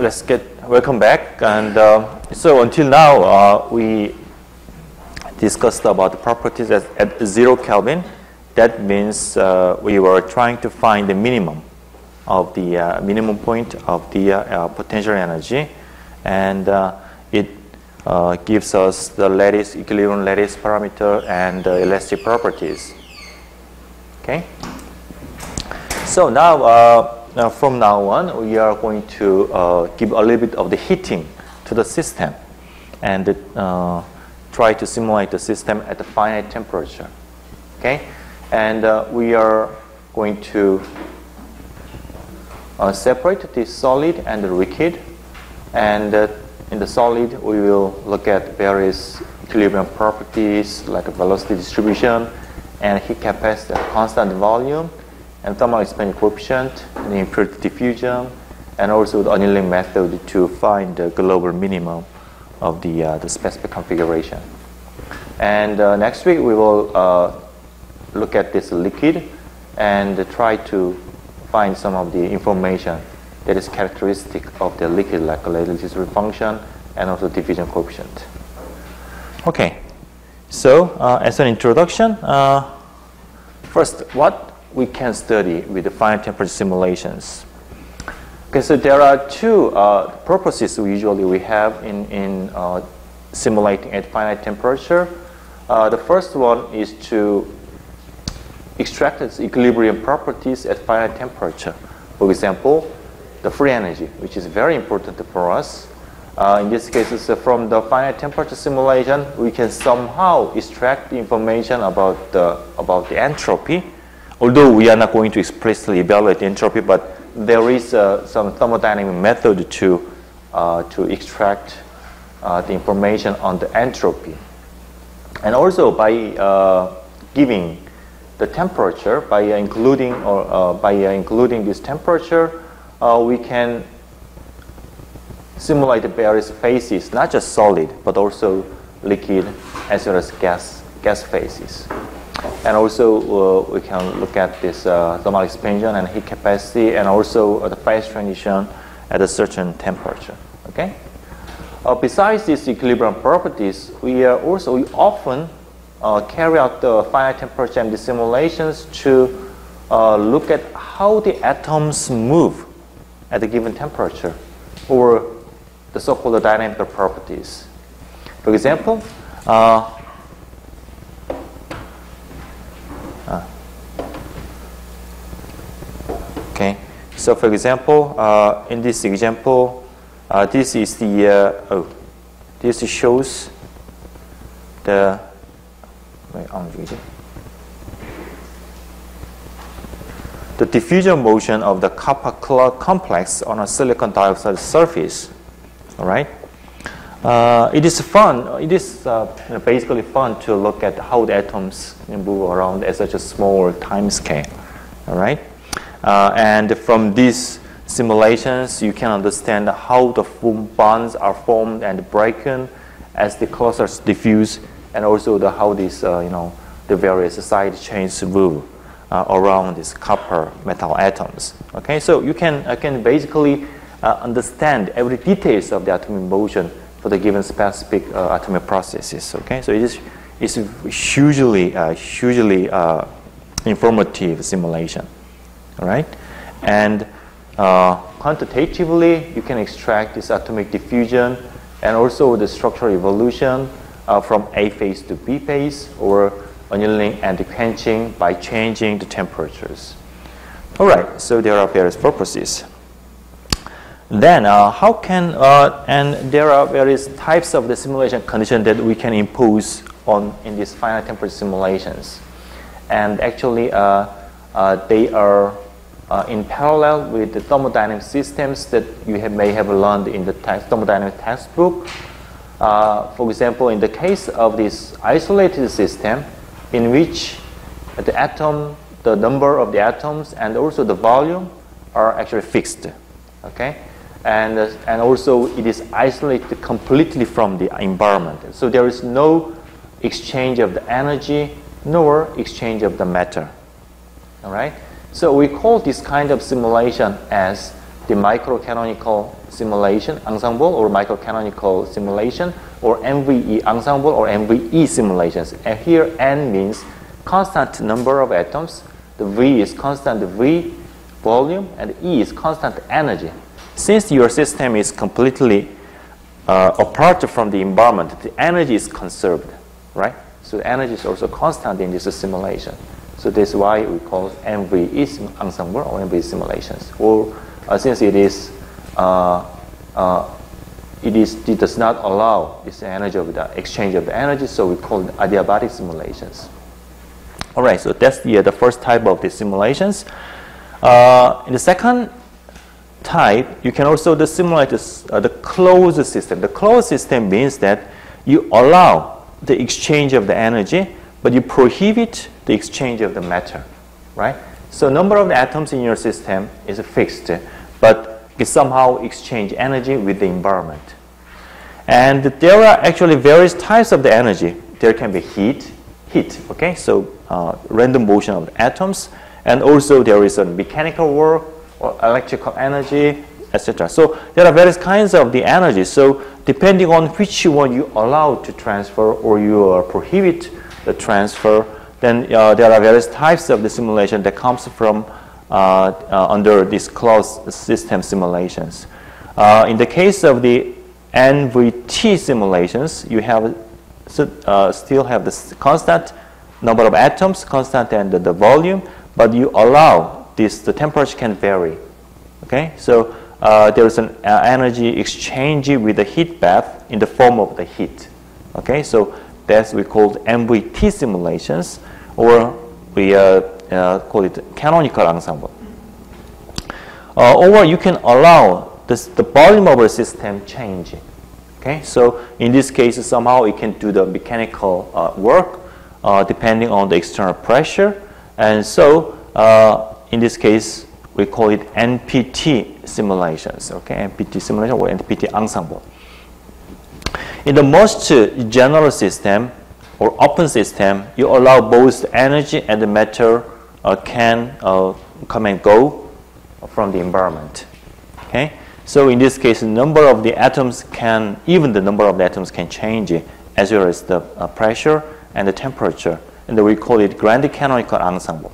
let's get welcome back. And uh, so until now, uh, we discussed about the properties at, at zero Kelvin. That means uh, we were trying to find the minimum of the uh, minimum point of the uh, potential energy, and uh, it gives us the lattice equilibrium lattice parameter and elastic properties. Okay. So now now, from now on, we are going to uh, give a little bit of the heating to the system and uh, try to simulate the system at a finite temperature. Okay? And uh, we are going to uh, separate the solid and the liquid. And uh, in the solid, we will look at various equilibrium properties like velocity distribution and heat capacity at constant volume and thermal expansion coefficient, and impurity diffusion, and also the annealing method to find the global minimum of the, uh, the specific configuration. And uh, next week we will uh, look at this liquid and try to find some of the information that is characteristic of the liquid, like lattice function and also diffusion coefficient. Okay, so uh, as an introduction, uh, first, what we can study with the finite temperature simulations. Okay, so there are two uh, purposes usually we have in, in uh, simulating at finite temperature. Uh, the first one is to extract its equilibrium properties at finite temperature. For example, the free energy, which is very important for us. Uh, in this case, uh, from the finite temperature simulation, we can somehow extract information about the, about the entropy although we are not going to explicitly evaluate entropy, but there is uh, some thermodynamic method to, uh, to extract uh, the information on the entropy. And also by uh, giving the temperature, by including, or, uh, by including this temperature, uh, we can simulate various phases, not just solid, but also liquid as well as gas, gas phases. And also, uh, we can look at this uh, thermal expansion and heat capacity, and also uh, the phase transition at a certain temperature. Okay. Uh, besides these equilibrium properties, we also we often uh, carry out the finite temperature MD simulations to uh, look at how the atoms move at a given temperature, or the so-called dynamical properties. For example, So for example, uh, in this example, uh, this is the, uh, oh, this shows the, wait, I'm. The diffusion motion of the copper clock complex on a silicon dioxide surface. All right. Uh, it is fun. It is uh, basically fun to look at how the atoms move around at such a small time scale. All right. Uh, and from these simulations, you can understand how the bonds are formed and broken as the clusters diffuse, and also the, how these, uh, you know, the various side chains move uh, around these copper metal atoms. Okay, so you can, uh, can basically uh, understand every details of the atomic motion for the given specific uh, atomic processes. Okay, so it is it's hugely, hugely informative simulation. Right? And uh, quantitatively, you can extract this atomic diffusion and also the structural evolution uh, from A phase to B phase or annealing and quenching by changing the temperatures. All right, so there are various purposes. Then, uh, how can, uh, and there are various types of the simulation condition that we can impose on in these finite temperature simulations. And actually, uh, uh they are uh, in parallel with the thermodynamic systems that you have, may have learned in the text, thermodynamic textbook. Uh, for example, in the case of this isolated system, in which the atom, the number of the atoms, and also the volume are actually fixed. Okay, and uh, and also it is isolated completely from the environment. So there is no exchange of the energy nor exchange of the matter. All right. So we call this kind of simulation as the microcanonical simulation ensemble or microcanonical simulation or NVE ensemble or NVE simulations. And here N means constant number of atoms, the V is constant V volume, and E is constant energy. Since your system is completely uh, apart from the environment, the energy is conserved, right? So energy is also constant in this simulation. So that's why we call NVE ensemble or NVE simulations. Or uh, since it is, uh, uh, it is, it does not allow this energy of the exchange of the energy, so we call it adiabatic simulations. All right, so that's the, uh, the first type of the simulations. Uh, in the second type, you can also simulate this, uh, the closed system. The closed system means that you allow the exchange of the energy, but you prohibit the exchange of the matter, right? So number of the atoms in your system is fixed, but it somehow exchange energy with the environment. And there are actually various types of the energy. There can be heat, heat, okay? So uh, random motion of the atoms, and also there is a mechanical work or electrical energy, etc. So there are various kinds of the energy. So depending on which one you allow to transfer or you prohibit the transfer, then uh, there are various types of the simulation that comes from uh, uh, under these closed system simulations. Uh, in the case of the NVT simulations, you have still have the constant number of atoms, constant and the, the volume, but you allow this, the temperature can vary. Okay, so uh, there is an uh, energy exchange with the heat bath in the form of the heat. Okay, so that's we call NVT simulations, or we uh, uh, call it canonical ensemble. Uh, or you can allow this, the volume of a system change. Okay, so in this case, somehow it can do the mechanical uh, work depending on the external pressure, and so in this case, we call it NPT simulations, okay, NPT simulation or NPT ensemble. In the most general system or open system, you allow both energy and the matter uh, can uh, come and go from the environment. Okay, so in this case, the number of the atoms can, even the number of the atoms can change as well as the uh, pressure and the temperature, and we call it grand canonical ensemble.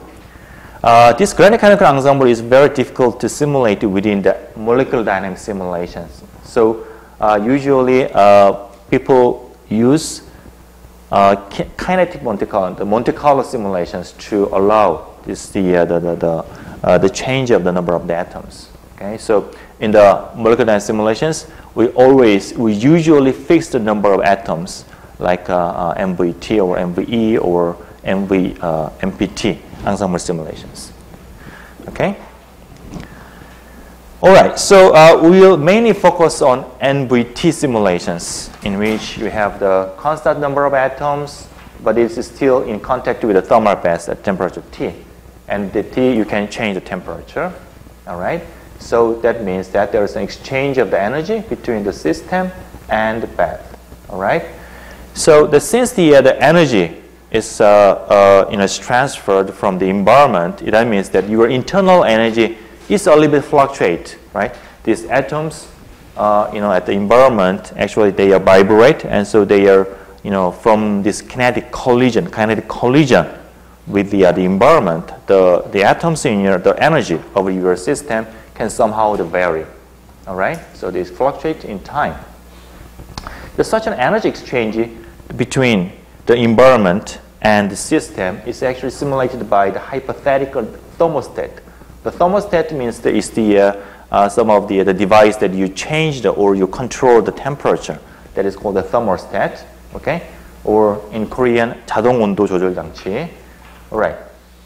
Uh, this grand canonical ensemble is very difficult to simulate within the molecular dynamics simulations. So uh, usually uh, people use uh, kinetic Monte Carlo, the Monte Carlo simulations to allow this the uh, the the, the, uh, the, change of the number of the atoms. Okay, so in the molecular dynamics simulations, we always we usually fix the number of atoms like NVT or NVE or MV NPT ensemble simulations. Okay? All right, so uh, we will mainly focus on NVT simulations in which you have the constant number of atoms, but it's still in contact with the thermal bath at temperature T. And the T, you can change the temperature. All right? So that means that there is an exchange of the energy between the system and the bath. All right? So the, since the, uh, the energy is uh, uh, you know, is transferred from the environment, that means that your internal energy is a little bit fluctuate, right? These atoms, uh, you know, at the environment, actually they are vibrate, and so they are, you know, from this kinetic collision, kinetic collision with the, uh, the environment, the, the atoms in your, the energy of your system can somehow vary, all right? So they fluctuate in time. There's such an energy exchange between the environment and the system is actually simulated by the hypothetical thermostat. The thermostat means the, is the, uh, uh, some of the, the device that you change the, or you control the temperature. That is called the thermostat, okay? Or in Korean, 자동 온도 조절 장치. All right.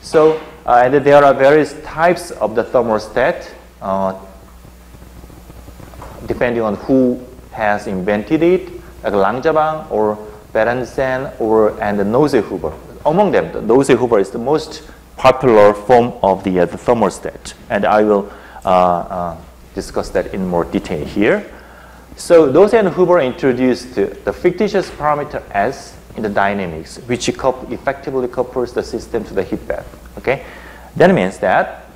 So uh, and there are various types of the thermostat, uh, depending on who has invented it, like Langevin or Berendsen or and Nose-Hoover. Among them, the Nose-Hoover is the most popular form of the, uh, the thermostat, and I will uh, uh, discuss that in more detail here. So Nose and Hoover introduced the fictitious parameter S in the dynamics, which effectively couples the system to the heat bath. Okay, that means that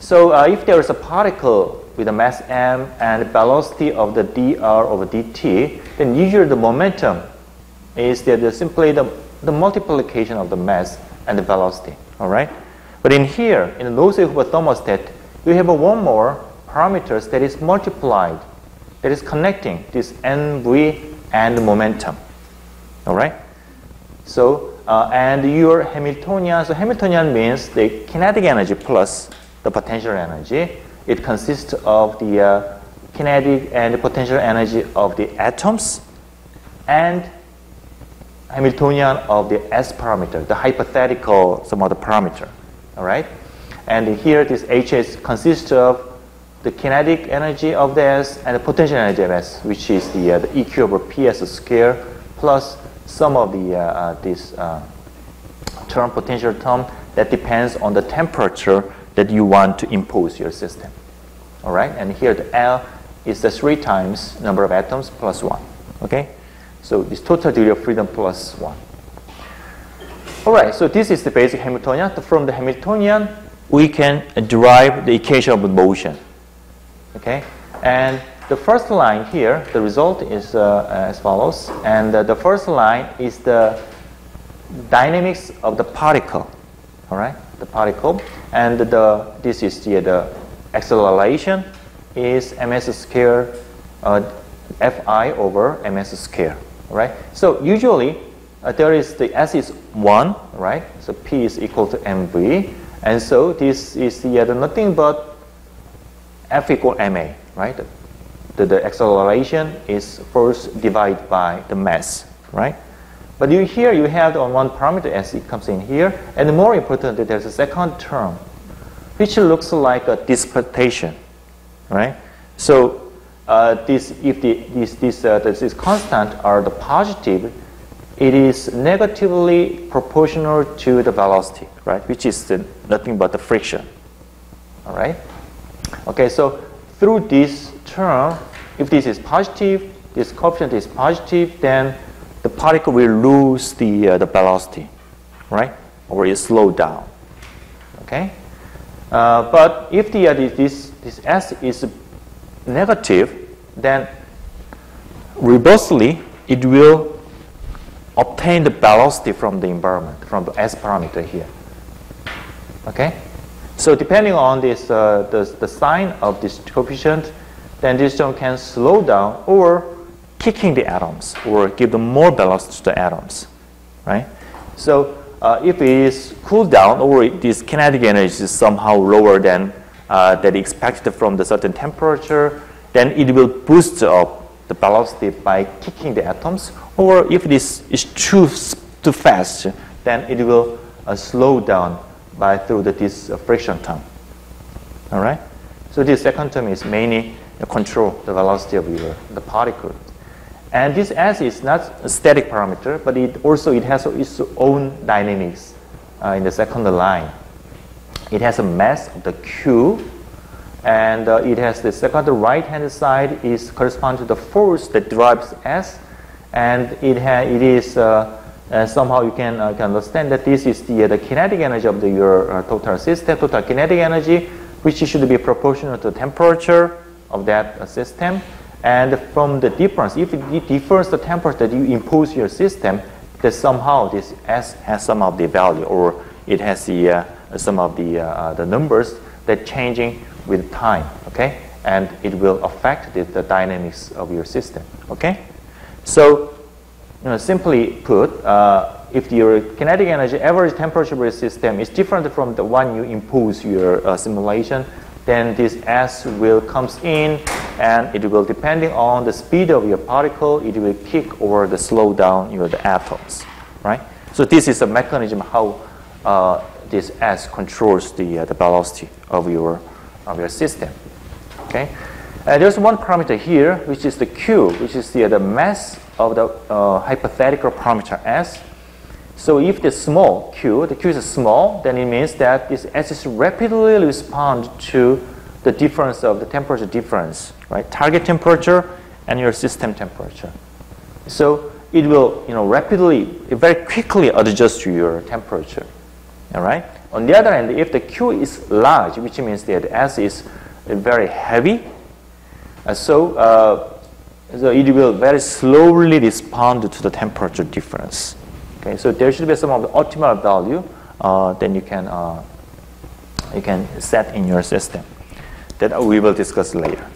so uh, if there is a particle with a mass m and velocity of the dr over dt, then usually the momentum is the, simply the, the multiplication of the mass and the velocity. All right. But in here, in the Nose-Hoover thermostat, you have one more parameters that is multiplied, that is connecting this nv and momentum. All right. So uh, and your Hamiltonian. So Hamiltonian means the kinetic energy plus the potential energy. It consists of the uh, kinetic and potential energy of the atoms and Hamiltonian of the S parameter, the hypothetical some other parameter. All right? And here this HS consists of the kinetic energy of the S and the potential energy of S, which is the, uh, the EQ over PS square plus some of the uh, uh, this uh, term potential term that depends on the temperature that you want to impose your system. All right, and here the L is the three times number of atoms plus one. Okay, so this total degree of freedom plus one. All right, so this is the basic Hamiltonian. From the Hamiltonian, we can derive the equation of motion. Okay, and the first line here, the result is uh, as follows, and uh, the first line is the dynamics of the particle. All right, the particle, and the this is the, the acceleration is ms square uh, fi over ms square. All right, so usually uh, there is the s is one, right? So p is equal to mv, and so this is the, uh, nothing but f equal ma, right? The, the acceleration is first divided by the mass, right? But you, here you have on one parameter as it comes in here, and more importantly, there's a second term, which looks like a displacement, right? So uh, this, if the, this, this, uh, this is constant are the positive, it is negatively proportional to the velocity, right? Which is the, nothing but the friction, all right? Okay, so through this term, if this is positive, this coefficient is positive, then the particle will lose the, uh, the velocity, right? Or it slow down. Okay? Uh, but if the, uh, this, this S is negative, then reversely, it will obtain the velocity from the environment, from the S parameter here. Okay? So depending on this, uh, the, the sign of this coefficient, then this term can slow down or kicking the atoms or give them more velocity to the atoms, right? So uh, if it is cooled down or this kinetic energy is somehow lower than uh, that expected from the certain temperature, then it will boost up the velocity by kicking the atoms. Or if this is too too fast, then it will uh, slow down by through the, this uh, friction term. All right. So this second term is mainly control the velocity of your the particle. And this S is not a static parameter, but it also it has its own dynamics uh, in the second line. It has a mass of the Q, and uh, it has the second right hand side is correspond to the force that drives S, and it it is uh, uh somehow you can, uh, can understand that this is the, uh, the kinetic energy of the, your total system, total kinetic energy, which should be proportional to the temperature of that system. And from the difference, if it differs the temperature that you impose your system, that somehow this S has some of the value or it has the, uh, some of the, uh, the numbers that changing with time, okay? And it will affect the, the dynamics of your system, okay? So, you know, simply put, uh, if your kinetic energy average temperature system is different from the one you impose your uh, simulation, then this S will comes in and it will depending on the speed of your particle, it will kick or the slow down your the atoms, right? So this is a mechanism how uh, this S controls the, uh, the velocity of your, of your system, okay? And there's one parameter here, which is the Q, which is the, the mass of the uh, hypothetical parameter S. So if the small q, the q is small, then it means that this S is rapidly respond to the difference of the temperature difference, right? Target temperature and your system temperature. So it will, you know, rapidly, very quickly adjust to your temperature. All right. On the other hand, if the Q is large, which means that S is very heavy. Uh, so, uh, so it will very slowly respond to the temperature difference. Okay, so there should be some of the optimal value uh, then you can uh, you can set in your system that we will discuss later.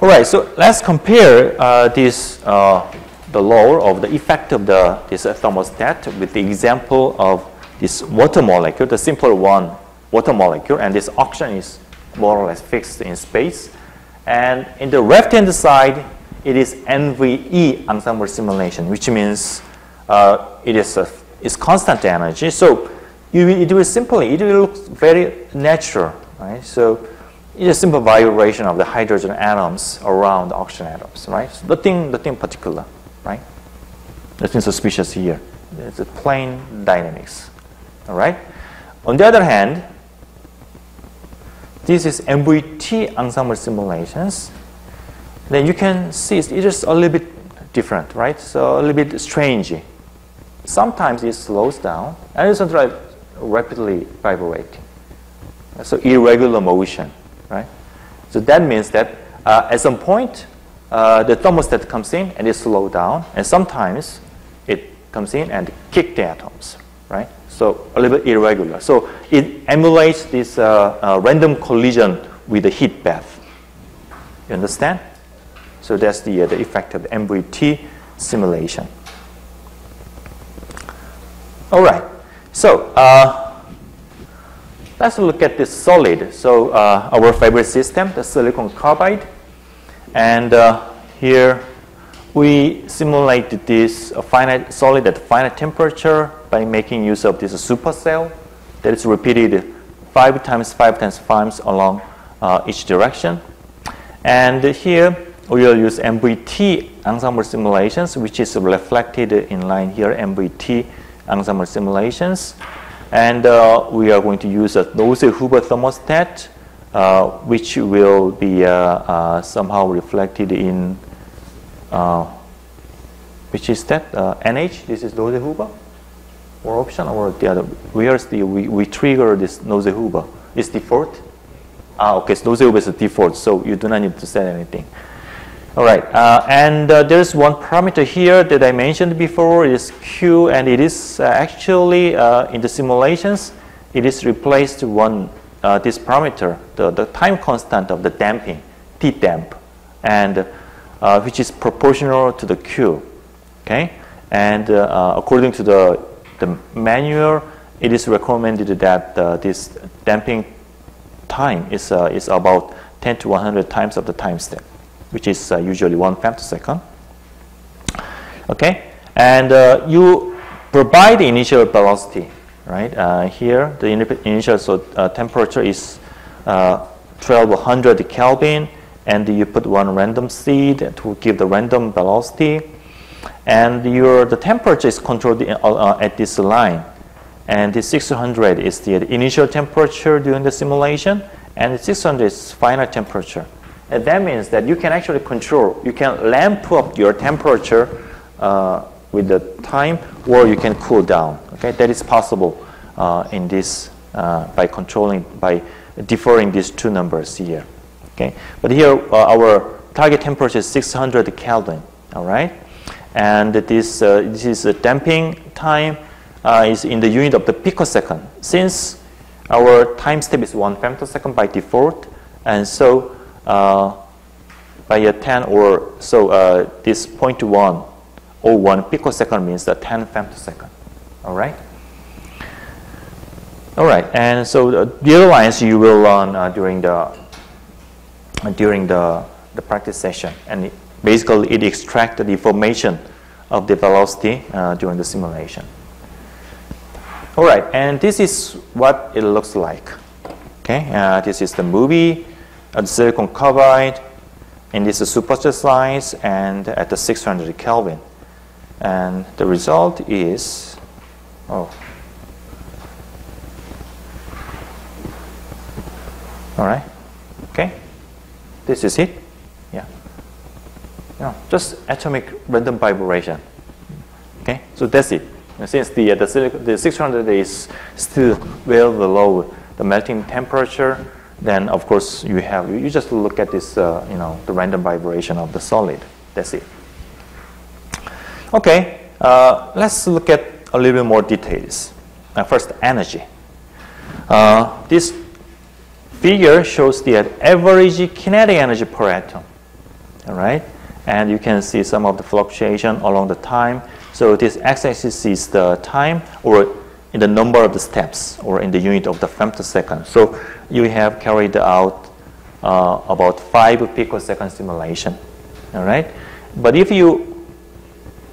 All right, so let's compare uh, this uh, the law of the effect of the this thermostat with the example of this water molecule, the simpler one, water molecule, and this oxygen is more or less fixed in space. And in the left-hand side, it is NVE ensemble simulation, which means uh, it is a is constant energy. So you, it will simply, it will look very natural, right? So it's a simple vibration of the hydrogen atoms around the oxygen atoms, right? So nothing, nothing particular, right? Nothing suspicious here. It's a plain dynamics, all right? On the other hand, this is NVT ensemble simulations. Then you can see it's just a little bit different, right? So a little bit strange. Sometimes it slows down, and it's not rapidly vibrating. So irregular motion, right? So that means that uh, at some point, uh, the thermostat comes in and it slows down, and sometimes it comes in and kick the atoms, right? So a little bit irregular. So it emulates this uh, uh random collision with the heat bath. You understand? So that's the, uh, the effect of the NVT simulation. All right. So uh, let's look at this solid. So uh, our favorite system, the silicon carbide. And uh, here we simulated this finite solid at finite temperature by making use of this supercell that is repeated five times five times five along uh, each direction. And here we will use NVT ensemble simulations, which is reflected in line here, NVT ensemble simulations. And uh, we are going to use a Nose-Hoover thermostat, uh, which will be uh, uh somehow reflected in, uh, which is that? NH, this is Nose-Hoover? Or option or the other? Where is the, we, we trigger this Nose-Hoover? Is default? Ah, okay, so Nose-Hoover is default, so you do not need to set anything. All right, uh, and uh, there's one parameter here that I mentioned before. Is Q, and it is uh, actually uh, in the simulations, it is replaced one uh, this parameter, the, the time constant of the damping, T damp, and uh, which is proportional to the Q. Okay, and according to the the manual, it is recommended that this damping time is is about 10 to 100 times of the time step which is uh, usually one femtosecond. Okay, and uh, you provide the initial velocity, right? Uh, here, the initial so, uh, temperature is 1200 uh, Kelvin, and you put one random seed to give the random velocity, and your the temperature is controlled uh, at this line, and the 600 is the initial temperature during the simulation, and the 600 is final temperature. And that means that you can actually control, you can ramp up your temperature uh, with the time or you can cool down. Okay, that is possible uh, in this uh, by controlling, by deferring these two numbers here. Okay, but here uh, our target temperature is 600 Kelvin. All right, and this uh, this is a damping time uh, is in the unit of the picosecond. Since our time step is one femtosecond by default, and so uh, by a 10 or so uh, this 0.1 or 1 picosecond means the 10 femtosecond. All right? All right, and so the, the other lines you will learn uh, during the during the, the practice session, and it, basically it extracts the information of the velocity uh, during the simulation. All right, and this is what it looks like. Okay, uh, this is the movie at the silicon carbide and this is superstructure size and at the 600 Kelvin. And the result is, oh, all right, this is it, yeah, no, just atomic random vibration, okay, so that's it. And since the, uh, the, the 600 is still well below the melting temperature, then of course you have you just look at this uh, you know the random vibration of the solid. That's it. Okay, uh, let's look at a little bit more details. Uh, first, energy. Uh, this figure shows the average kinetic energy per atom. All right, and you can see some of the fluctuation along the time. So this x-axis is the time, or in the number of the steps, or in the unit of the femtosecond. So you have carried out uh, about five picosecond simulation. All right, but if you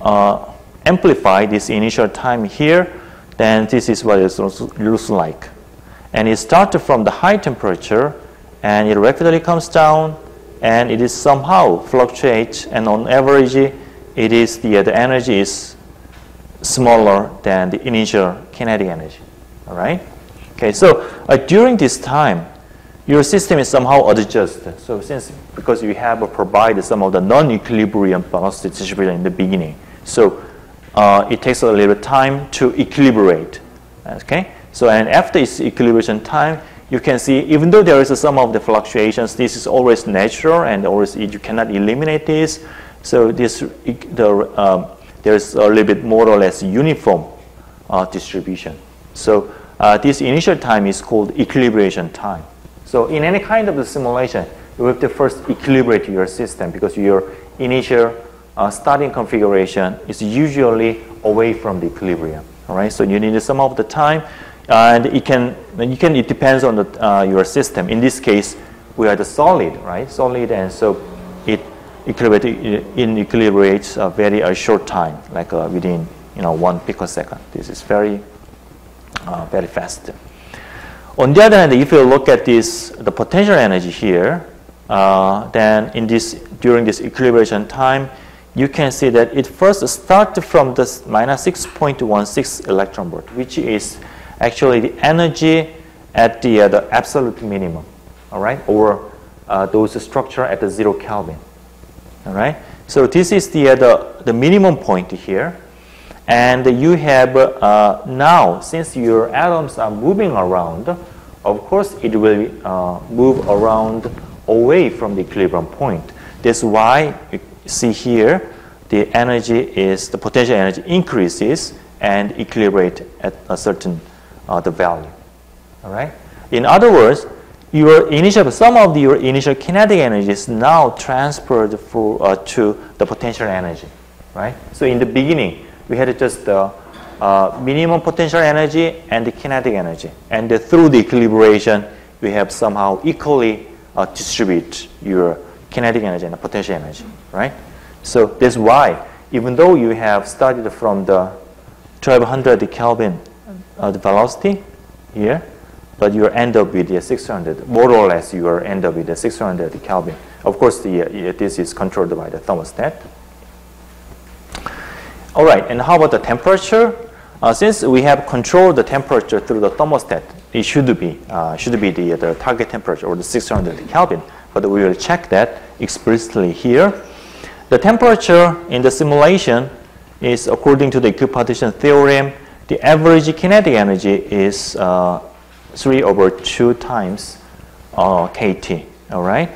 uh, amplify this initial time here, then this is what it looks like. And it starts from the high temperature, and it rapidly comes down, and it is somehow fluctuates, and on average, it is the, the energy is smaller than the initial kinetic energy. All right? Okay, so uh, during this time, your system is somehow adjusted. So since because you have provided some of the non-equilibrium velocity distribution in the beginning, so uh, it takes a little time to equilibrate. Okay, so and after its equilibration time, you can see even though there is some of the fluctuations, this is always natural and always you cannot eliminate this. So this the um, there's a little bit more or less uniform uh, distribution. So uh, this initial time is called equilibration time. So in any kind of the simulation, you have to first equilibrate your system because your initial uh, starting configuration is usually away from the equilibrium. All right, so you need some of the time, and it can, you can it depends on the, uh, your system. In this case, we are the solid, right? Solid, and so it equilibrates in equilibrates a very a short time, like uh, within you know one picosecond. This is very uh, very fast. On the other hand, if you look at this, the potential energy here, uh, then in this during this equilibration time, you can see that it first starts from this minus 6.16 electron volt, which is actually the energy at the, uh, the absolute minimum, all right, or uh, those structure at the zero Kelvin, all right. So this is the, uh, the, the minimum point here. And you have uh, now, since your atoms are moving around, of course it will uh, move around away from the equilibrium point. That's why you see here, the energy is, the potential energy increases and equilibrate at a certain uh, the value. All right. In other words, your initial some of your initial kinetic energy is now transferred for, uh, to the potential energy, right? So in the beginning, we had just the uh, minimum potential energy and the kinetic energy, and through the equilibration, we have somehow equally uh, distribute your kinetic energy and the potential energy, right? So that's why, even though you have started from the 1200 Kelvin uh, the velocity here, but you end up with the 600, more or less you end up with the 600 Kelvin. Of course, the, uh, this is controlled by the thermostat. All right, and how about the temperature? Uh, since we have controlled the temperature through the thermostat, it should be uh, should be the, the target temperature or the 600 Kelvin. But we will check that explicitly here. The temperature in the simulation is according to the equipartition theorem. The average kinetic energy is uh, 3 over 2 times uh, kT. All right.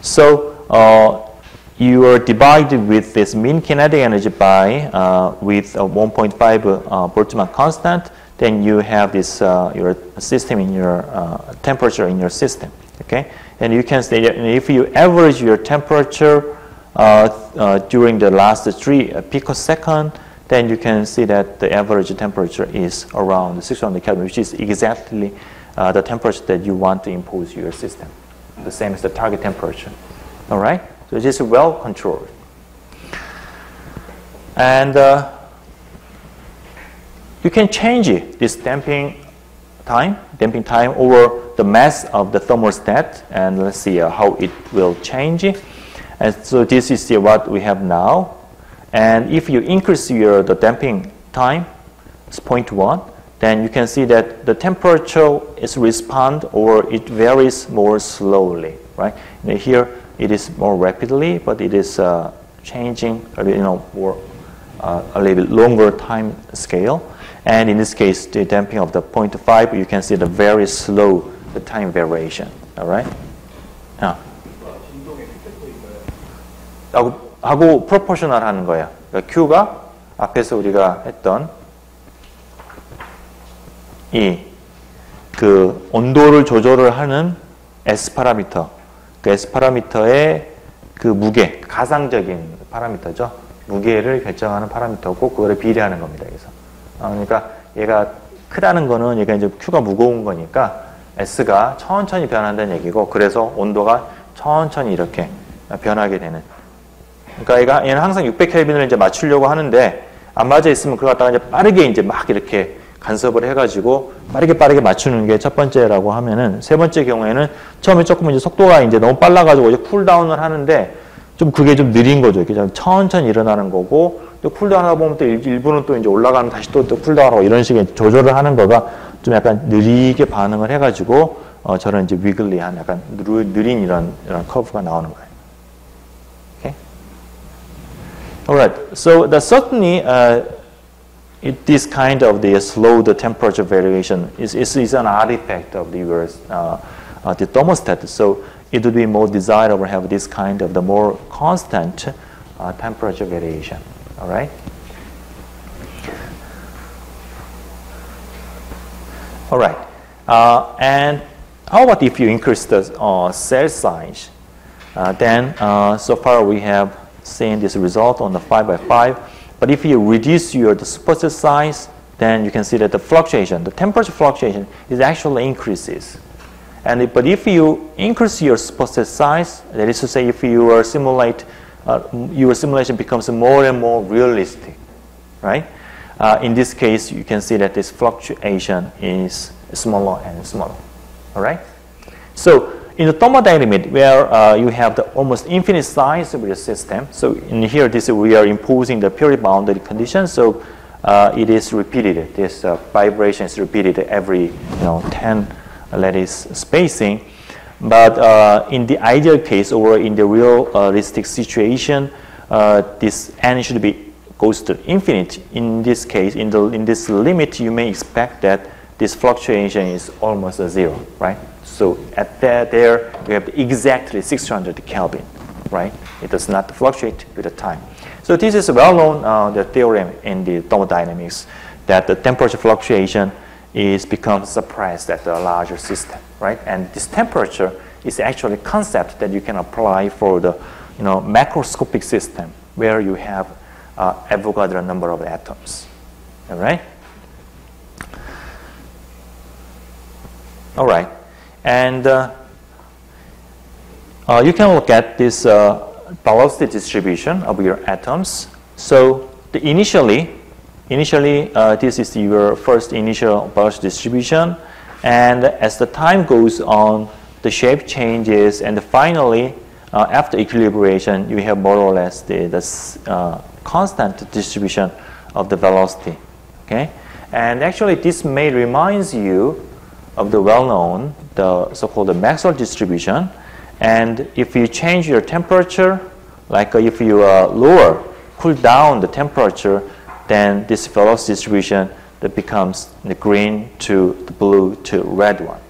So uh, you are divided with this mean kinetic energy by uh, with a 1.5 uh, Boltzmann constant, then you have this uh, your system in your temperature in your system. Okay, and you can say if you average your temperature during the last three picosecond, then you can see that the average temperature is around 600 Kelvin, which is exactly the temperature that you want to impose your system. The same as the target temperature. All right. So it is well controlled. And uh, you can change this damping time, damping time over the mass of the thermostat, and let's see uh, how it will change. And so this is what we have now. And if you increase your the damping time, it's 0.1, then you can see that the temperature is respond or it varies more slowly, right? And here it is more rapidly, but it is uh, changing, you know, more uh, a little bit longer time scale. And in this case, the damping of the 0.5, you can see the very slow the time variation, all right? Yeah. Uh, 하고 프로포셔널 하는 거야. 그러니까 Q가 앞에서 우리가 했던 이 그 온도를 조절을 하는 S 파라미터, 그 S 파라미터의 그 무게, 가상적인 파라미터죠. 무게를 결정하는 파라미터고 그거를 비례하는 겁니다. 그래서 아, 그러니까 얘가 크다는 거는 얘가 이제 Q가 무거운 거니까 S가 천천히 변한다는 얘기고 그래서 온도가 천천히 이렇게 변하게 되는. 그러니까 얘가 얘는 항상 600켈빈을 이제 맞추려고 하는데 안 맞아 있으면 그걸 갖다가 이제 빠르게 이제 막 이렇게 간섭을 해가지고 빠르게 빠르게 맞추는 게 첫 번째라고 하면은 세 번째 경우에는 처음에 조금 이제 속도가 이제 너무 빨라가지고 이제 쿨다운을 하는데 좀 그게 좀 느린 거죠. 이렇게 좀 천천히 일어나는 거고 또 쿨다운 하다 보면 또 일부는 또 이제 올라가면 다시 또, 또 쿨다운하고 이런 식의 조절을 하는 거가 좀 약간 느리게 반응을 해가지고 어, 저런 이제 위글리한 약간 느린 이런, 이런 커브가 나오는 거예요. Alright. So the certainly uh, it, this kind of the slow the temperature variation is, is, is an artifact of the uh, uh, the thermostat. So it would be more desirable to have this kind of the more constant uh, temperature variation. All right. All right. Uh, and how about if you increase the uh, cell size? Uh, then so far we have seen this result on the 5 by 5. But if you reduce your the size, then you can see that the fluctuation, the temperature fluctuation, is actually increases. And if, but if you increase your supercell size, that is to say, if you simulate, uh, your simulation becomes more and more realistic, right? Uh, in this case, you can see that this fluctuation is smaller and smaller. All right. So in the thermodynamic, where uh, you have the almost infinite size of your system, so in here, this we are imposing the period boundary condition. So uh, it is repeated. This uh, vibration is repeated every you know 10 lattice spacing. But uh, in the ideal case or in the realistic situation, uh, this n should be goes to infinite. In this case, in the in this limit, you may expect that this fluctuation is almost a zero, right? So at that there, we have exactly 600 Kelvin, right? It does not fluctuate with the time. So this is a well known uh, the theorem in the thermodynamics that the temperature fluctuation is becomes suppressed at a larger system, right? And this temperature is actually a concept that you can apply for the you know, macroscopic system where you have uh, Avogadro number of atoms, all right? All right. And uh, uh, you can look at this uh, velocity distribution of your atoms. So the initially, initially uh, this is your first initial velocity distribution. And as the time goes on, the shape changes. And finally, uh, after equilibration, you have more or less the, the constant distribution of the velocity. Okay? And actually, this may reminds you of the well-known, the so-called Maxwell distribution. And if you change your temperature, like if you uh, lower, cool down the temperature, then this velocity distribution that becomes the green to the blue to red one.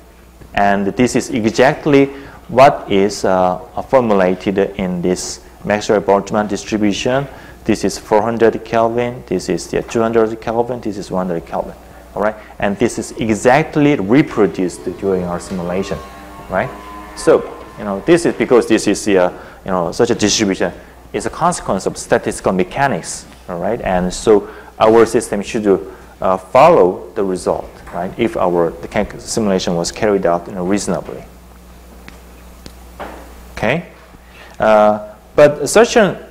And this is exactly what is uh, formulated in this Maxwell-Boltzmann distribution. This is 400 Kelvin, this is yeah, 200 Kelvin, this is 100 Kelvin all right? And this is exactly reproduced during our simulation, right? So, you know, this is because this is, a, you know, such a distribution is a consequence of statistical mechanics, all right? And so our system should uh, follow the result, right? If our the can simulation was carried out you know, reasonably. Okay? Uh, but such a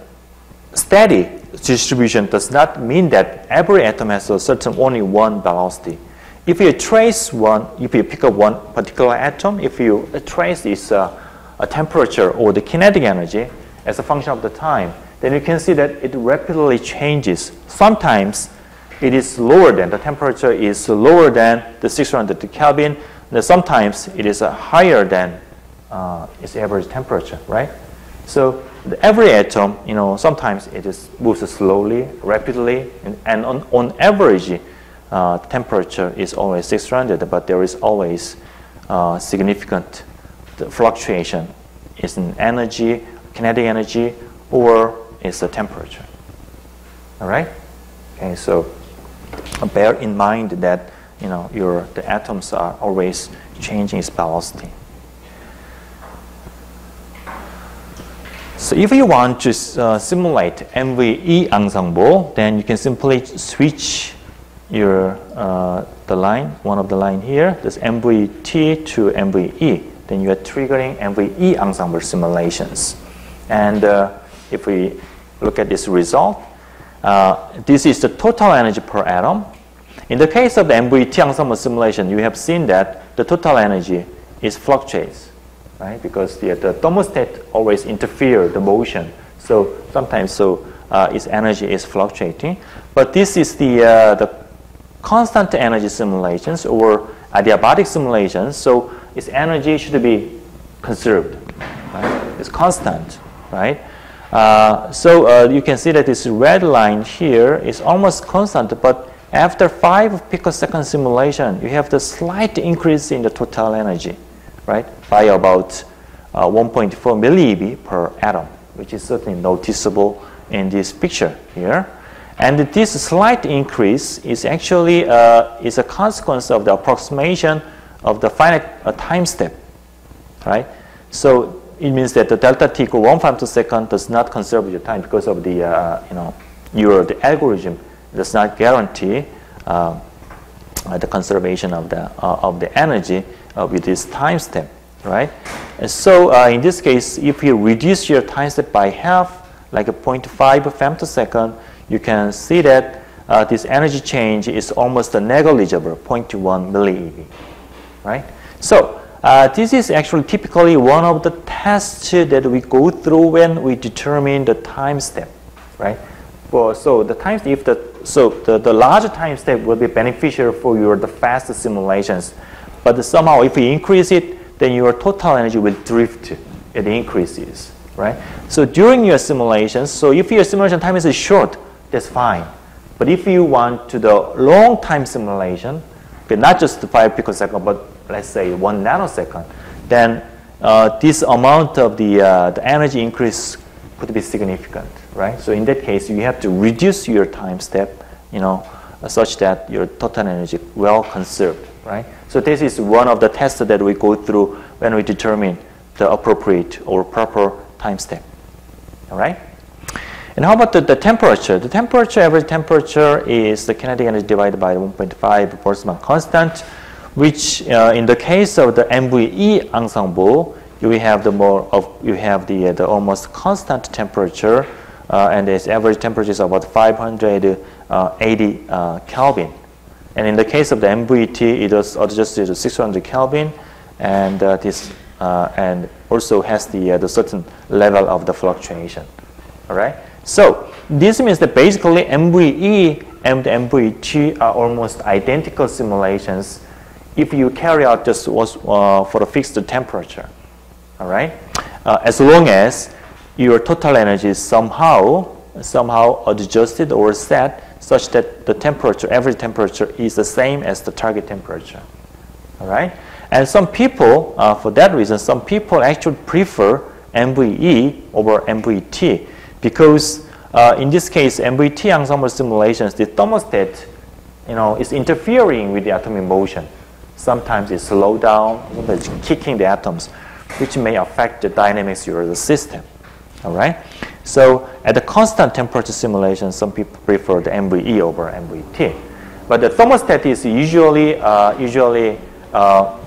steady distribution does not mean that every atom has a certain only one velocity. If you trace one, if you pick up one particular atom, if you trace its uh, a temperature or the kinetic energy as a function of the time, then you can see that it rapidly changes. Sometimes it is lower than, the temperature is lower than the 600 Kelvin, and sometimes it is uh, higher than uh, its average temperature, right? So every atom, you know, sometimes it is moves slowly, rapidly, and, and on, on average, uh, temperature is always 600, but there is always uh, significant fluctuation is in energy, kinetic energy, or is the temperature. All right? Okay, so bear in mind that you know your the atoms are always changing its velocity. So if you want to uh, simulate NVE ensemble, then you can simply switch your uh, the line, one of the line here, this NVT to NVE. Then you are triggering NVE ensemble simulations. And uh, if we look at this result, uh, this is the total energy per atom. In the case of the NVT ensemble simulation, you have seen that the total energy is fluctuates, right? Because the, the thermostat always interfere the motion. So sometimes so uh, its energy is fluctuating. But this is the, uh, the constant energy simulations or adiabatic simulations. So its energy should be conserved, right? It's constant, right? Uh, so uh, you can see that this red line here is almost constant, but after 5 picosecond simulation, you have the slight increase in the total energy, right, by about uh, 1.4 millieV per atom, which is certainly noticeable in this picture here. And this slight increase is actually uh, is a consequence of the approximation of the finite uh, time step, right? So it means that the delta t equal one femtosecond does not conserve your time because of the uh, you know your the algorithm does not guarantee uh, the conservation of the uh, of the energy with this time step, right? And so uh, in this case, if you reduce your time step by half, like a 0.5 femtosecond, you can see that uh, this energy change is almost negligible, 0.1 millieV, right? So uh, this is actually typically one of the tests that we go through when we determine the time step, right? Well, so the time if the so the, the larger time step will be beneficial for your the fast simulations, but somehow if you increase it, then your total energy will drift. It increases, right? So during your simulations, so if your simulation time is short, that's fine. But if you want to the long time simulation, not just five picosecond, but let's say one nanosecond, then uh, this amount of the, uh, the energy increase could be significant, right? So in that case, you have to reduce your time step, you know, such that your total energy well conserved, right? So this is one of the tests that we go through when we determine the appropriate or proper time step, all right? And how about the, the temperature? The temperature, average temperature is the kinetic energy divided by 1.5 Boltzmann constant which uh, in the case of the NVE ensemble, you have the more of you have the uh, the almost constant temperature, uh, and its average temperature is about 580 uh, Kelvin. And in the case of the NVT, was adjusted to 600 Kelvin, and uh, this uh, and also has the the certain level of the fluctuation. All right. So this means that basically NVE and NVT are almost identical simulations if you carry out just was uh, for a fixed temperature, all right? Uh, as long as your total energy is somehow somehow adjusted or set such that the temperature, every temperature is the same as the target temperature, all right? And some people, uh, for that reason, some people actually prefer NVE over NVT because uh, in this case, NVT ensemble simulations, the thermostat, you know, is interfering with the atomic motion. Sometimes it slows down, it's kicking the atoms, which may affect the dynamics of the system. All right. So at the constant temperature simulation, some people prefer the NVE over NVT. But the thermostat is usually uh, usually uh,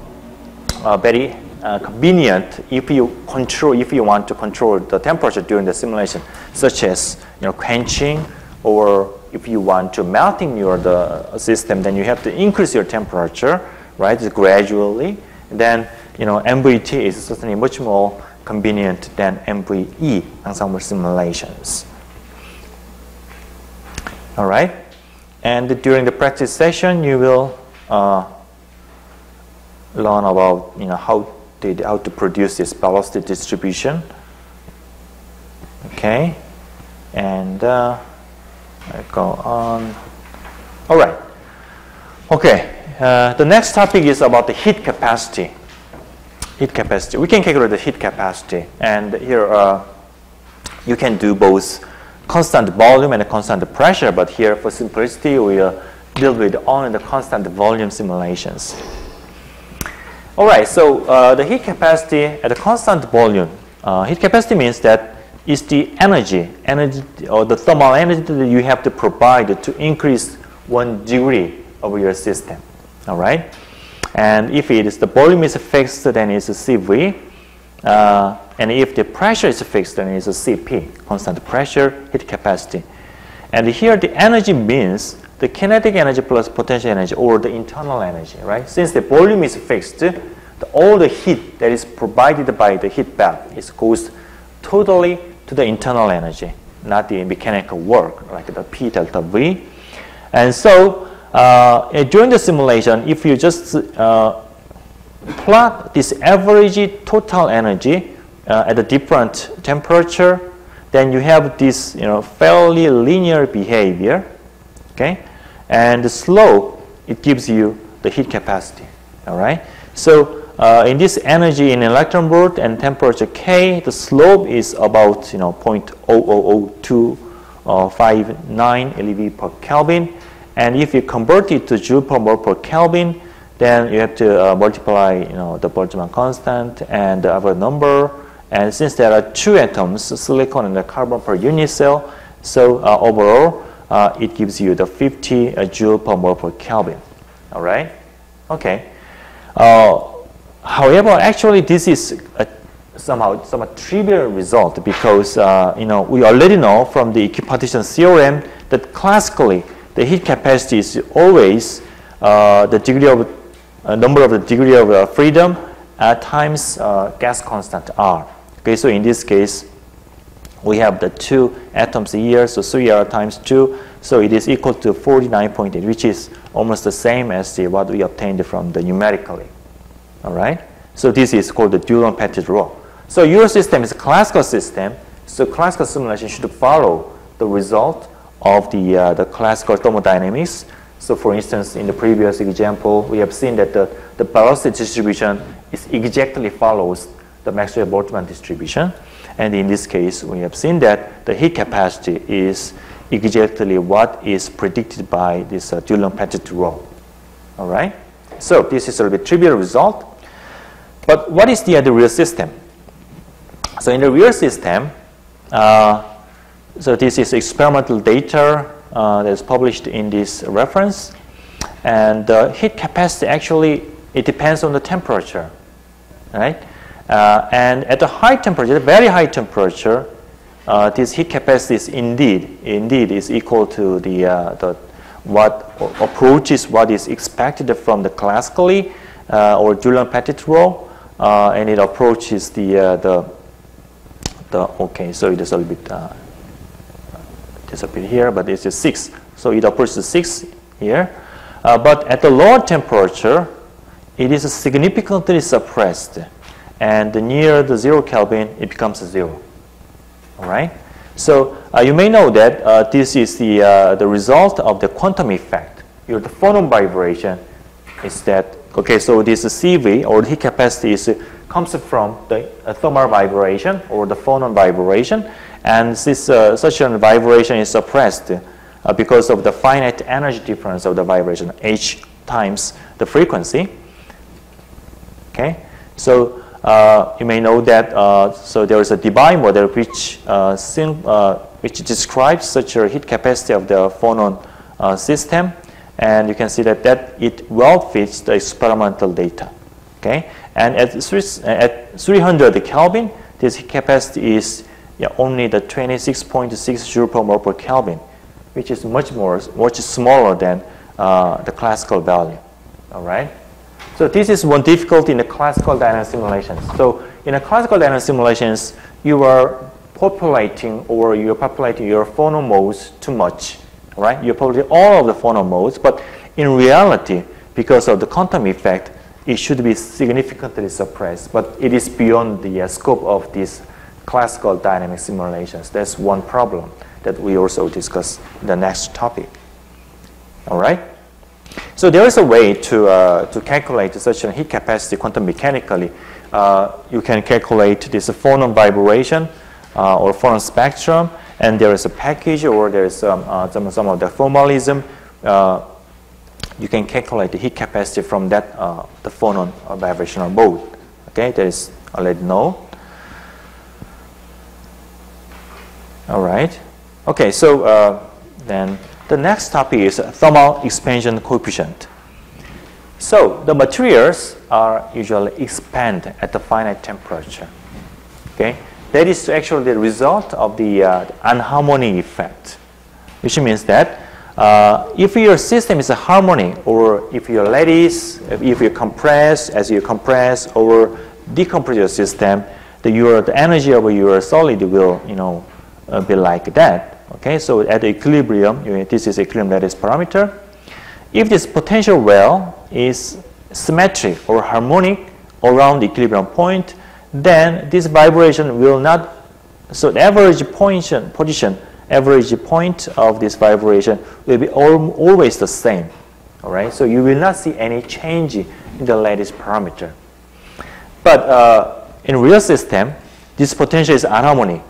uh, very uh, convenient if you control if you want to control the temperature during the simulation, such as you know quenching or if you want to melting your the system, then you have to increase your temperature right, gradually, then you know NVT is certainly much more convenient than NVE ensemble simulations. All right, and during the practice session, you will uh, learn about you know how to, how to produce this velocity distribution. Okay, and uh, I go on. All right. Okay, uh, the next topic is about the heat capacity. Heat capacity. We can calculate the heat capacity. And here uh, you can do both constant volume and constant pressure, but here for simplicity, we uh, deal with only the constant volume simulations. All right, so uh, the heat capacity at a constant volume. Uh, heat capacity means that is the energy, energy or the thermal energy that you have to provide to increase one degree of your system. All right. And if it is the volume is fixed, then it's CV. Uh, and if the pressure is fixed, then it's a CP, constant pressure, heat capacity. And here the energy means the kinetic energy plus potential energy or the internal energy, right? Since the volume is fixed, the, all the heat that is provided by the heat bath is goes totally to the internal energy, not the mechanical work like the P delta V. And so uh, during the simulation, if you just uh, plot this average total energy uh, at a different temperature, then you have this you know, fairly linear behavior. Okay? And the slope, it gives you the heat capacity. All right? So uh, in this energy in electron volt and temperature K, the slope is about you know, 0.000259 uh, eV per Kelvin. And if you convert it to joule per mole per Kelvin, then you have to uh, multiply you know, the Boltzmann constant and the other number. And since there are two atoms, silicon and the carbon per unit cell, so uh, overall, uh, it gives you the 50 uh, joule per mole per Kelvin. All right? Okay. Uh, however, actually, this is a, somehow somewhat trivial result because uh, you know we already know from the equipartition theorem that classically the heat capacity is always uh, the degree of uh, number of the degree of uh, freedom times uh, gas constant R. Okay, so in this case, we have the two atoms here, so 3R times 2, so it is equal to 49.8, which is almost the same as the, what we obtained from the numerically. All right? So this is called the Dulong-Petit rule. So your system is a classical system, so classical simulation should follow the result of the, uh, the classical thermodynamics. So for instance, in the previous example, we have seen that the, the velocity distribution is exactly follows the Maxwell-Boltzmann distribution. And in this case, we have seen that the heat capacity is exactly what is predicted by this uh, Dulong-Petit rule. All right? So this is a little bit trivial result. But what is the, uh, the real system? So in the real system, uh, so this is experimental data uh, that is published in this reference. And the heat capacity actually, it depends on the temperature, right? Uh, and at a high temperature, very high temperature, uh, this heat capacity is indeed, indeed is equal to the, uh, the what approaches what is expected from the classically uh, or Dulong-Petit rule, uh, and it approaches the, the, the, okay, so it is a little bit disappear here, but it's a 6. So it approaches 6 here. Uh, but at the lower temperature, it is significantly suppressed. And near the 0 Kelvin, it becomes 0. All right? So uh, you may know that uh, this is the, uh, the result of the quantum effect. Your the phonon vibration is that, okay, so this CV or heat capacity is, comes from the thermal vibration or the phonon vibration. And this, uh, such a vibration is suppressed uh, because of the finite energy difference of the vibration, h times the frequency. Okay, so uh, you may know that uh, so there is a Debye model which uh, uh, which describes such a heat capacity of the phonon system, and you can see that that it well fits the experimental data. Okay, and at, at 300 Kelvin, this heat capacity is yeah, only the 26.6 joule per mole per Kelvin, which is much more, much smaller than uh, the classical value. All right. So this is one difficulty in the classical dynamic simulations. So in the classical dynamic simulations, you are populating or you're populating your phonon modes too much, right? You're populating all of the phonon modes, but in reality, because of the quantum effect, it should be significantly suppressed, but it is beyond the uh, scope of this classical dynamic simulations. That's one problem that we also discuss the next topic. All right? So there is a way to, uh, to calculate such a heat capacity quantum mechanically uh, you can calculate this phonon vibration uh, or phonon spectrum, and there is a package or there is some, uh, some, some of the formalism. Uh, you can calculate the heat capacity from that uh, the phonon vibrational mode. Okay, that is already known. All right. Okay, so uh, then the next topic is thermal expansion coefficient. So the materials are usually expand at the finite temperature. Okay, that is actually the result of the uh, anharmonic effect, which means that uh, if your system is a harmonic, or if your lattice, if you compress, as you compress or decompress your system, the, your, the energy of your solid will, you know, uh, be like that. Okay, so at equilibrium, you, this is equilibrium lattice parameter. If this potential well is symmetric or harmonic around the equilibrium point, then this vibration will not, so the average position, position average point of this vibration will be al always the same. All right, so you will not see any change in the lattice parameter. But uh, in real system, this potential is anharmonic.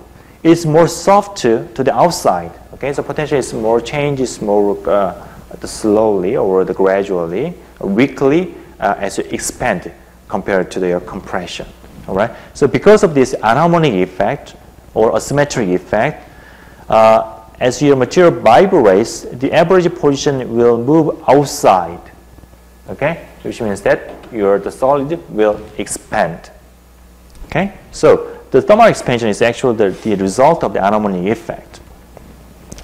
It's more soft to, to the outside. Okay, so potential is more changes more uh, slowly or the gradually, weakly uh, as you expand compared to the compression. All right. So because of this anharmonic effect or asymmetric effect, uh, as your material vibrates, the average position will move outside. Okay, which means that your the solid will expand. Okay, so the thermal expansion is actually the, the result of the anharmonic effect.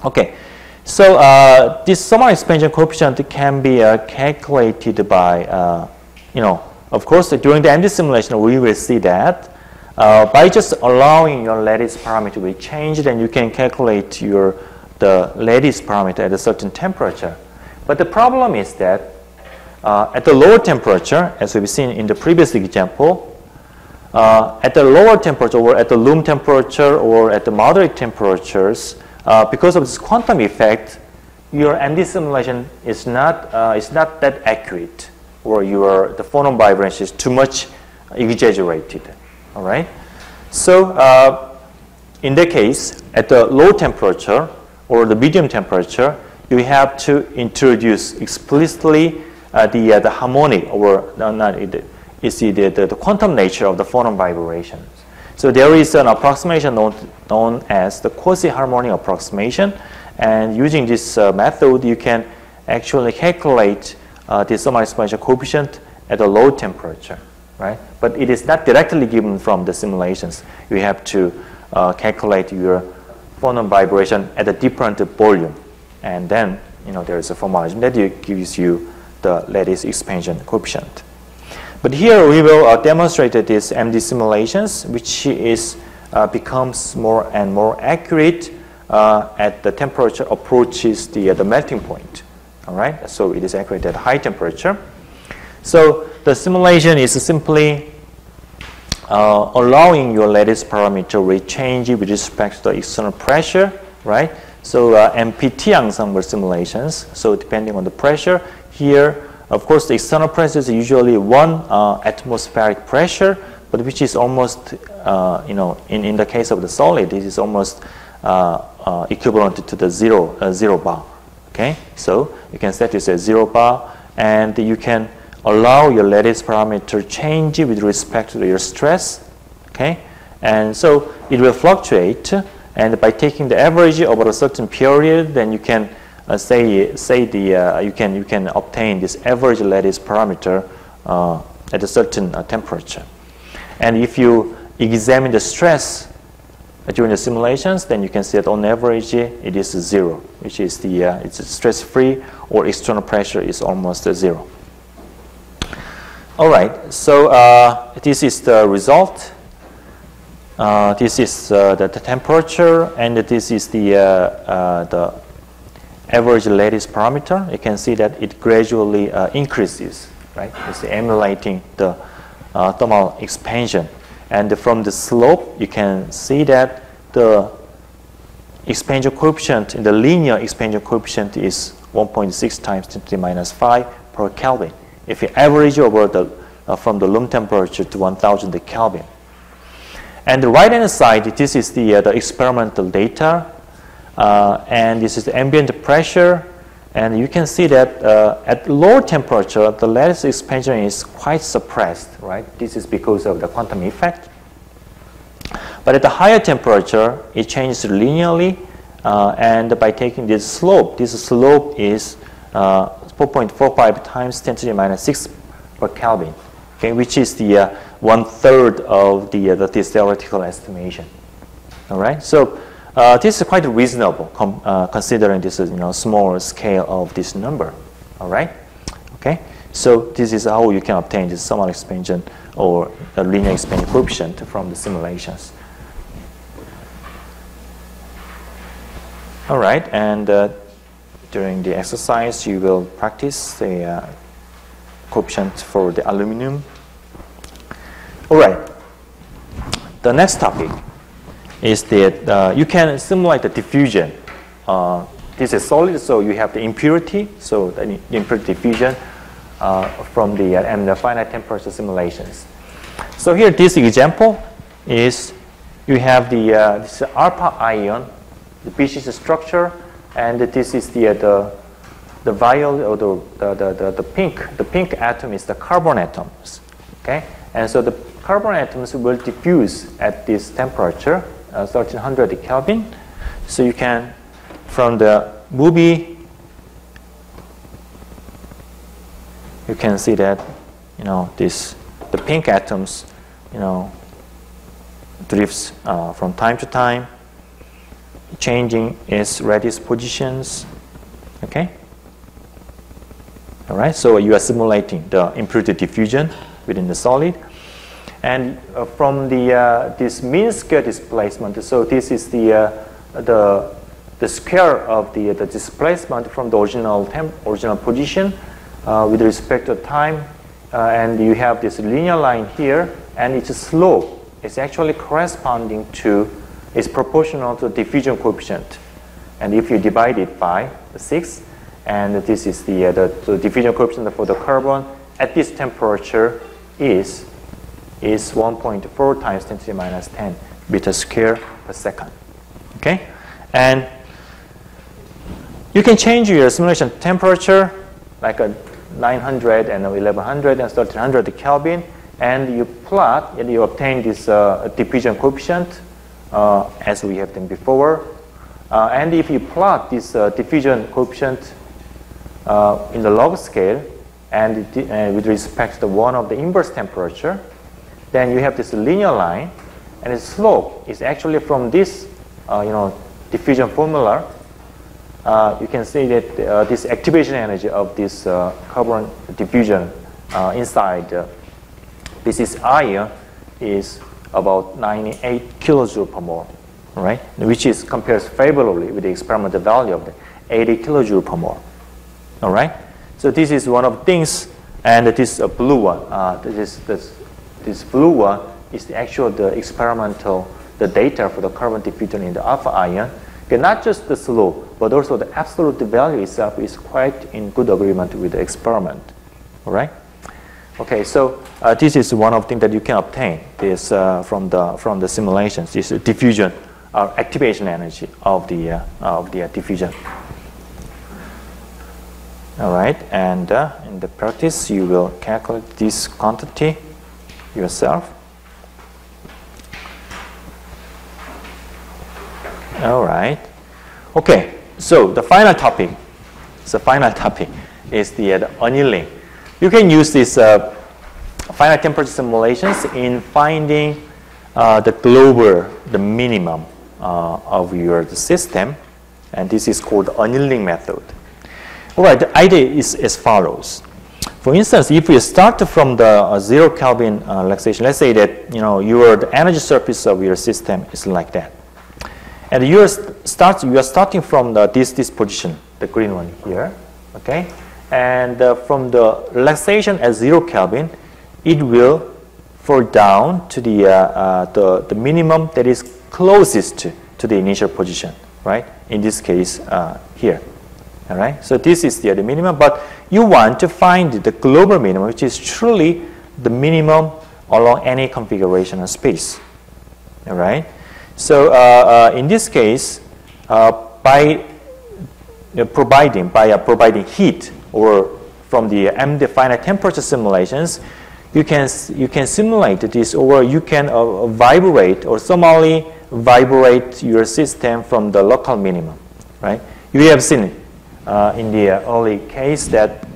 Okay, so uh, this thermal expansion coefficient can be uh, calculated by, uh, you know, of course, during the MD simulation, we will see that. Uh, by just allowing your lattice parameter to be changed, then you can calculate your the lattice parameter at a certain temperature. But the problem is that uh, at the lower temperature, as we've seen in the previous example, uh, at the lower temperature or at the room temperature or at the moderate temperatures, uh, because of this quantum effect, your MD simulation is not, uh, is not that accurate or your, the phonon vibration is too much exaggerated. All right? So uh, in that case, at the low temperature or the medium temperature, you have to introduce explicitly uh, the, uh, the harmonic or not, is the, the, the quantum nature of the phonon vibrations. So there is an approximation known, known as the quasi-harmonic approximation. And using this uh, method, you can actually calculate uh, the thermal expansion coefficient at a low temperature, right? But it is not directly given from the simulations. You have to uh, calculate your phonon vibration at a different volume. And then, you know, there is a formalism that gives you the lattice expansion coefficient. But here we will uh, demonstrate this MD simulations, which is uh, becomes more and more accurate uh, at the temperature approaches the, uh, the melting point. All right, so it is accurate at high temperature. So the simulation is simply uh, allowing your lattice parameter to change with respect to the external pressure, right? So uh, NPT ensemble simulations. So depending on the pressure, here of course, the external pressure is usually one uh, atmospheric pressure, but which is almost, uh, you know, in, in the case of the solid, this is almost uh, uh equivalent to the zero, uh, zero bar. Okay, so you can set this as zero bar, and you can allow your lattice parameter change with respect to your stress. Okay, and so it will fluctuate, and by taking the average over a certain period, then you can uh, say say the uh, you can you can obtain this average lattice parameter uh, at a certain uh, temperature, and if you examine the stress during the simulations, then you can see that on average it is zero, which is the uh, it's stress free or external pressure is almost zero. All right, so uh, this is the result. this is the, the, temperature, and this is the the average lattice parameter, you can see that it gradually uh, increases, right? It's emulating the uh, thermal expansion. And from the slope, you can see that the expansion coefficient, the linear expansion coefficient is 1.6 times 10 to the minus 5 per Kelvin. If you average over the uh, from the room temperature to 1000 Kelvin. And the right hand side, this is the, uh, the experimental data, uh, and this is the ambient pressure. And you can see that uh, at lower temperature, the lattice expansion is quite suppressed, right? This is because of the quantum effect. But at the higher temperature, it changes linearly, uh, and by taking this slope, this slope is uh, 4.45 times 10 to the minus 6 per Kelvin, okay, which is the uh, one third of the, uh, the theoretical estimation. All right, so uh, this is quite reasonable uh, considering this is you know smaller scale of this number. All right, okay. So this is how you can obtain this thermal expansion or a linear expansion coefficient from the simulations. All right, and uh, during the exercise, you will practice the uh, coefficient for the aluminum. All right, the next topic is that uh, you can simulate the diffusion. Uh, this is solid, so you have the impurity, so the impurity diffusion uh, from the, uh, and the finite temperature simulations. So here, this example is you have the uh, this alpha iron, the species structure, and this is the, the, the violet or the, the, the, the, pink. The pink atom is the carbon atoms. Okay? And so the carbon atoms will diffuse at this temperature, uh, 1300 Kelvin. So you can, from the movie, you can see that, you know, this, the pink atoms, you know, drifts uh, from time to time changing its radius positions. Okay? All right, so you are simulating the impurity diffusion within the solid. And uh, from the uh, this mean square displacement, so this is the uh, the the square of the the displacement from the original temp, original position with respect to time, and you have this linear line here, and its slope is actually corresponding to is proportional to diffusion coefficient. And if you divide it by 6, and this is the, uh, the, the, diffusion coefficient for the carbon at this temperature is, is 1.4 times 10 to the minus 10 meter square per second. Okay? And you can change your simulation temperature like a 900 and 1100 and 1300 Kelvin and you plot and you obtain this uh, diffusion coefficient uh, as we have done before. Uh, and if you plot this uh, diffusion coefficient in the log scale and with respect to one of the inverse temperature, then you have this linear line and its slope is actually from this you know, diffusion formula uh, you can see that uh, this activation energy of this uh, carbon diffusion inside this is iron is about 98 kilojoule per mole, right? Which is compares favorably with the experimental value of the 80 kilojoule per mole. All right. So this is one of the things, and this uh, blue one. Uh, this this this blue one is the actual the experimental the data for the carbon diffusion in the alpha iron. Okay, not just the slope, but also the absolute value itself is quite in good agreement with the experiment. All right. Okay, so uh, this is one of the things that you can obtain this uh, from the from the simulations. This diffusion or activation energy of the uh, of the uh, diffusion. All right, and uh, in the practice, you will calculate this quantity yourself. All right. Okay, so the final topic, the final topic is the, uh, the annealing. You can use these uh, finite temperature simulations in finding uh, the global, the minimum uh, of your system, and this is called annealing method. All right, the idea is as follows. For instance, if you start from the uh, zero Kelvin uh, relaxation, let's say that you know your the energy surface of your system is like that, and you are start you are starting from the, this this position, the green one here, okay and uh, from the relaxation at zero Kelvin, it will fall down to the, uh, uh, the, the, minimum that is closest to, to, the initial position, right? In this case, uh, here. All right, so this is the, the minimum, but you want to find the global minimum, which is truly the minimum along any configuration of space. All right. So uh, uh, in this case, uh, by providing by providing heat or from the M finite temperature simulations, you can you can simulate this or you can vibrate or thermally vibrate your system from the local minimum, right? You have seen uh, in the early case that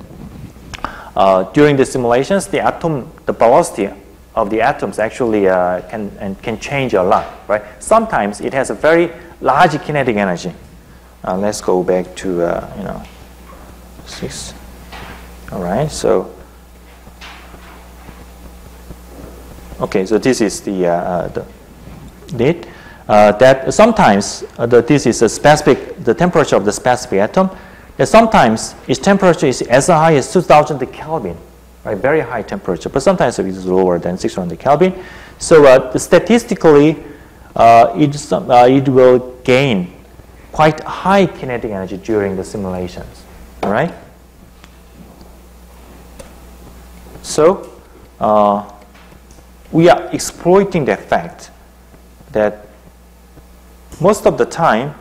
uh, during the simulations, the atom, the velocity of the atoms actually uh, can and can change a lot, right? Sometimes it has a very large kinetic energy. Uh, let's go back to uh, you know six. All right, so okay, so this is the uh, the date. Uh, that sometimes uh, the, this is a specific the temperature of the specific atom. That sometimes its temperature is as high as 2,000 Kelvin right? Very high temperature, but sometimes it is lower than 600 Kelvin. So uh, statistically, uh, it, uh, it will gain quite high kinetic energy during the simulations, all right? So uh, we are exploiting the fact that most of the time,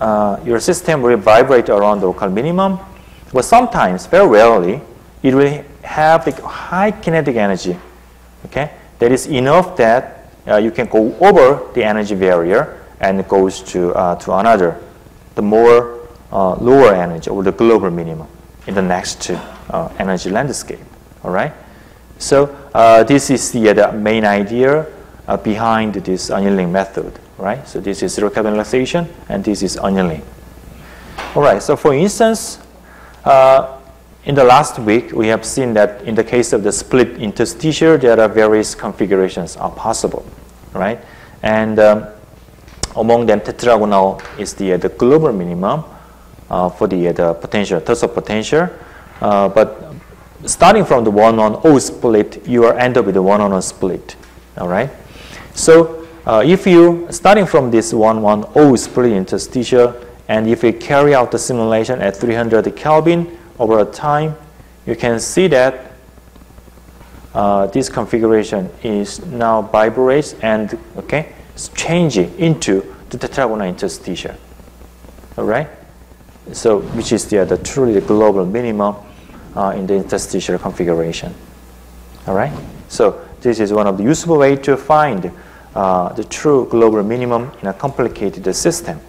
uh, your system will vibrate around the local minimum, but sometimes, very rarely, it will have the high kinetic energy. Okay, that is enough that uh, you can go over the energy barrier and goes to uh, to another, the more uh, lower energy or the global minimum in the next uh, energy landscape. All right. So uh, this is the, the main idea behind this annealing method. Right. So this is zero Kelvin and this is annealing. All right. So for instance. In the last week, we have seen that in the case of the split interstitial, there are various configurations are possible, right? And um, among them, tetragonal is the, uh, the global minimum uh, for the, uh, the potential, of potential. Uh, but starting from the 1 on O split, you will end up with the 1 on O split, all right? So uh, if you, starting from this 1 1 O split interstitial, and if you carry out the simulation at 300 Kelvin, over a time, you can see that uh, this configuration is now vibrates and okay, changing into the tetragonal interstitial. All right, so which is the, the truly the global minimum uh, in the interstitial configuration. All right, so this is one of the useful way to find uh, the true global minimum in a complicated system.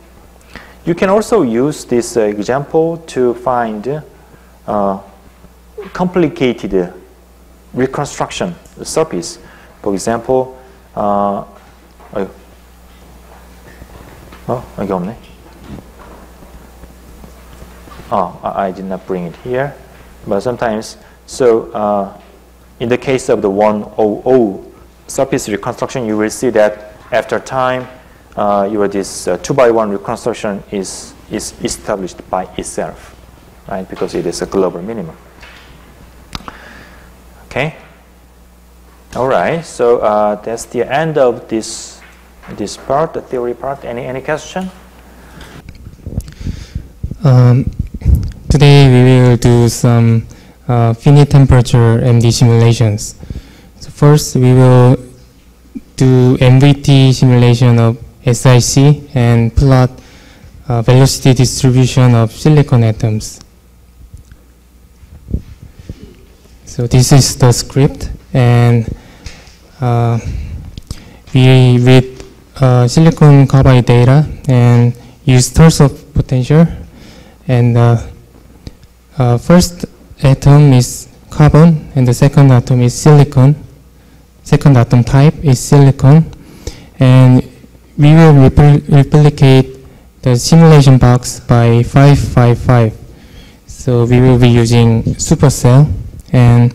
You can also use this uh, example to find uh, complicated reconstruction surface. For example, uh, 어, 여기 없네. Oh, I did not bring it here. But sometimes, so uh, in the case of the 100 surface reconstruction, you will see that after time, uh, your this uh, 2 by 1 reconstruction is, is established by itself right? Because it is a global minimum. Okay. All right. So uh, that's the end of this this part, the theory part. Any any question? Um, today we will do some uh, finite temperature MD simulations. So first we will do NVT simulation of SiC and plot uh, velocity distribution of silicon atoms. So this is the script, and uh, we read uh, silicon carbide data and use of potential. And uh, uh, first atom is carbon, and the second atom is silicon. Second atom type is silicon, and we will repl replicate the simulation box by 555. So we will be using supercell. And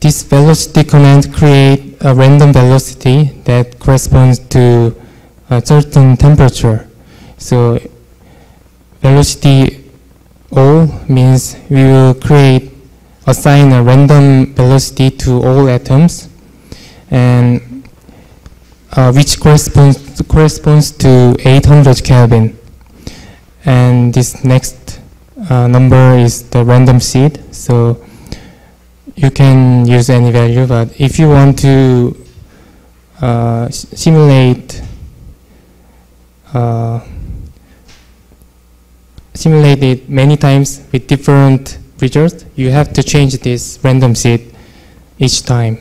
this velocity command create a random velocity that corresponds to a certain temperature. So velocity O means we will create assign a random velocity to all atoms and uh, which corresponds corresponds to 800 Kelvin. And this next uh, number is the random seed. So you can use any value, but if you want to uh, simulate uh, simulate it many times with different results, you have to change this random seed each time.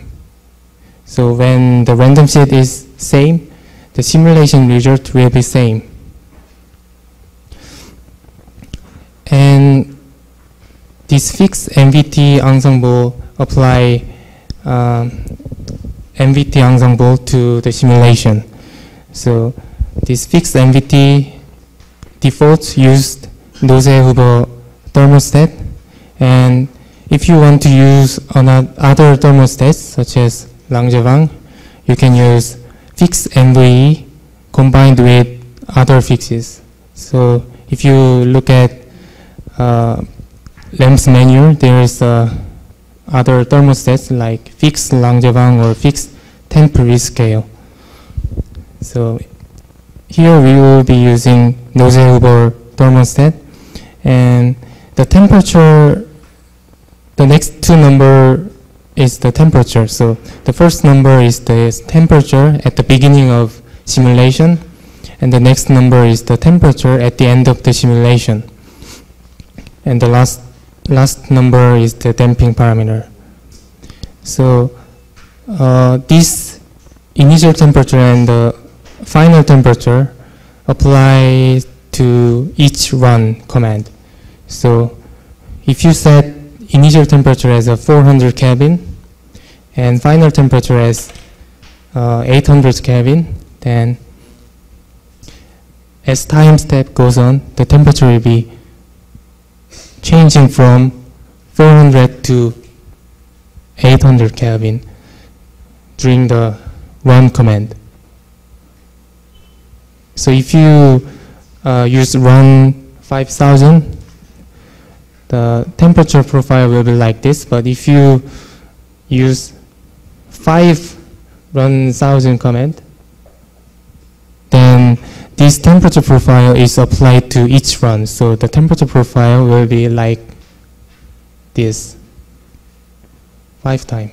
So when the random seed is same, the simulation result will be same. And this fixed NVT ensemble apply um, NVT ensemble to the simulation. So this fixed NVT defaults used Nose-Hoover thermostat, and if you want to use other thermostats such as Langevin, you can use fixed NVE combined with other fixes. So if you look at uh, LAMMPS's manual, there is uh, other thermostats like fixed Langevin or fixed temporary scale. So here we will be using Nose-Hoover thermostat, and the temperature, the next two number is the temperature. So the first number is the temperature at the beginning of simulation, and the next number is the temperature at the end of the simulation. And the last last number is the damping parameter. So uh, this initial temperature and the final temperature apply to each run command. So if you set initial temperature as a 400 Kelvin and final temperature as uh, 800 Kelvin, then as time step goes on, the temperature will be changing from 400 to 800 Kelvin during the run command. So if you uh, use run 5000, the temperature profile will be like this. But if you use 5 run 1000 command, then this temperature profile is applied to each run. So the temperature profile will be like this, 5 time.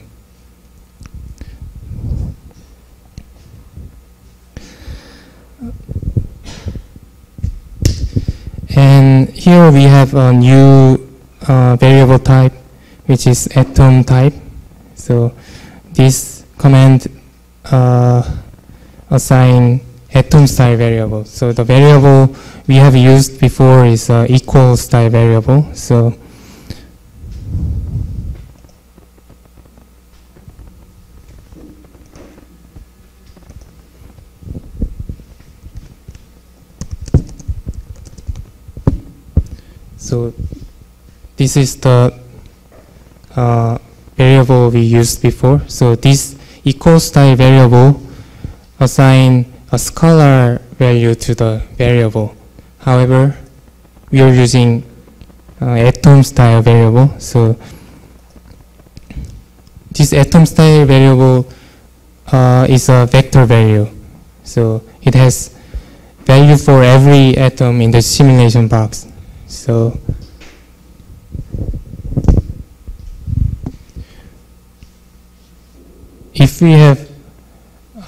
And here we have a new uh, variable type, which is atom type. So this command uh, assign atom style variable. So the variable we have used before is uh, equal style variable. So So this is the uh, variable we used before. So this equal style variable assign a scalar value to the variable. However, we are using uh, atom style variable. So this atom style variable uh, is a vector value. So it has value for every atom in the simulation box. So if we have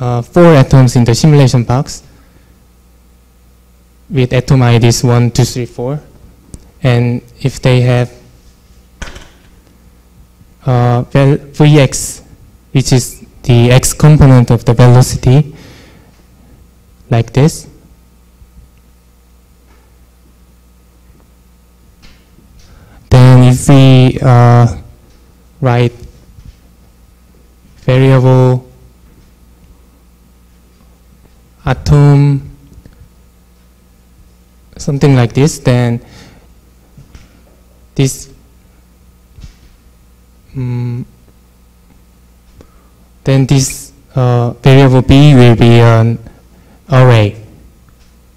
uh, four atoms in the simulation box with atom IDs 1, 2, 3, 4, and if they have uh, Vx, which is the x component of the velocity, like this, then if we uh, write variable atom something like this then this mm, then this uh, variable b will be an array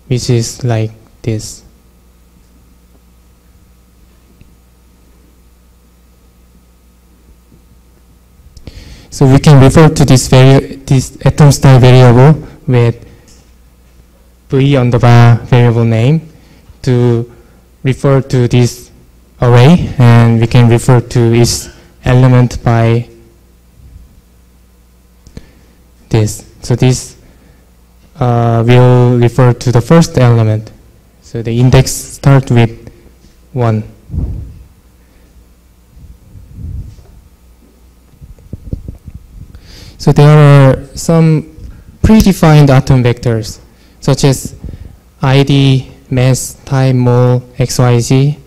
which is like this So we can refer to this this atom style variable with v on the bar variable name to refer to this array, and we can refer to its element by this. So this uh, will refer to the first element. So the index start with 1. So there are some predefined atom vectors, such as ID, mass, time, mole, XYZ,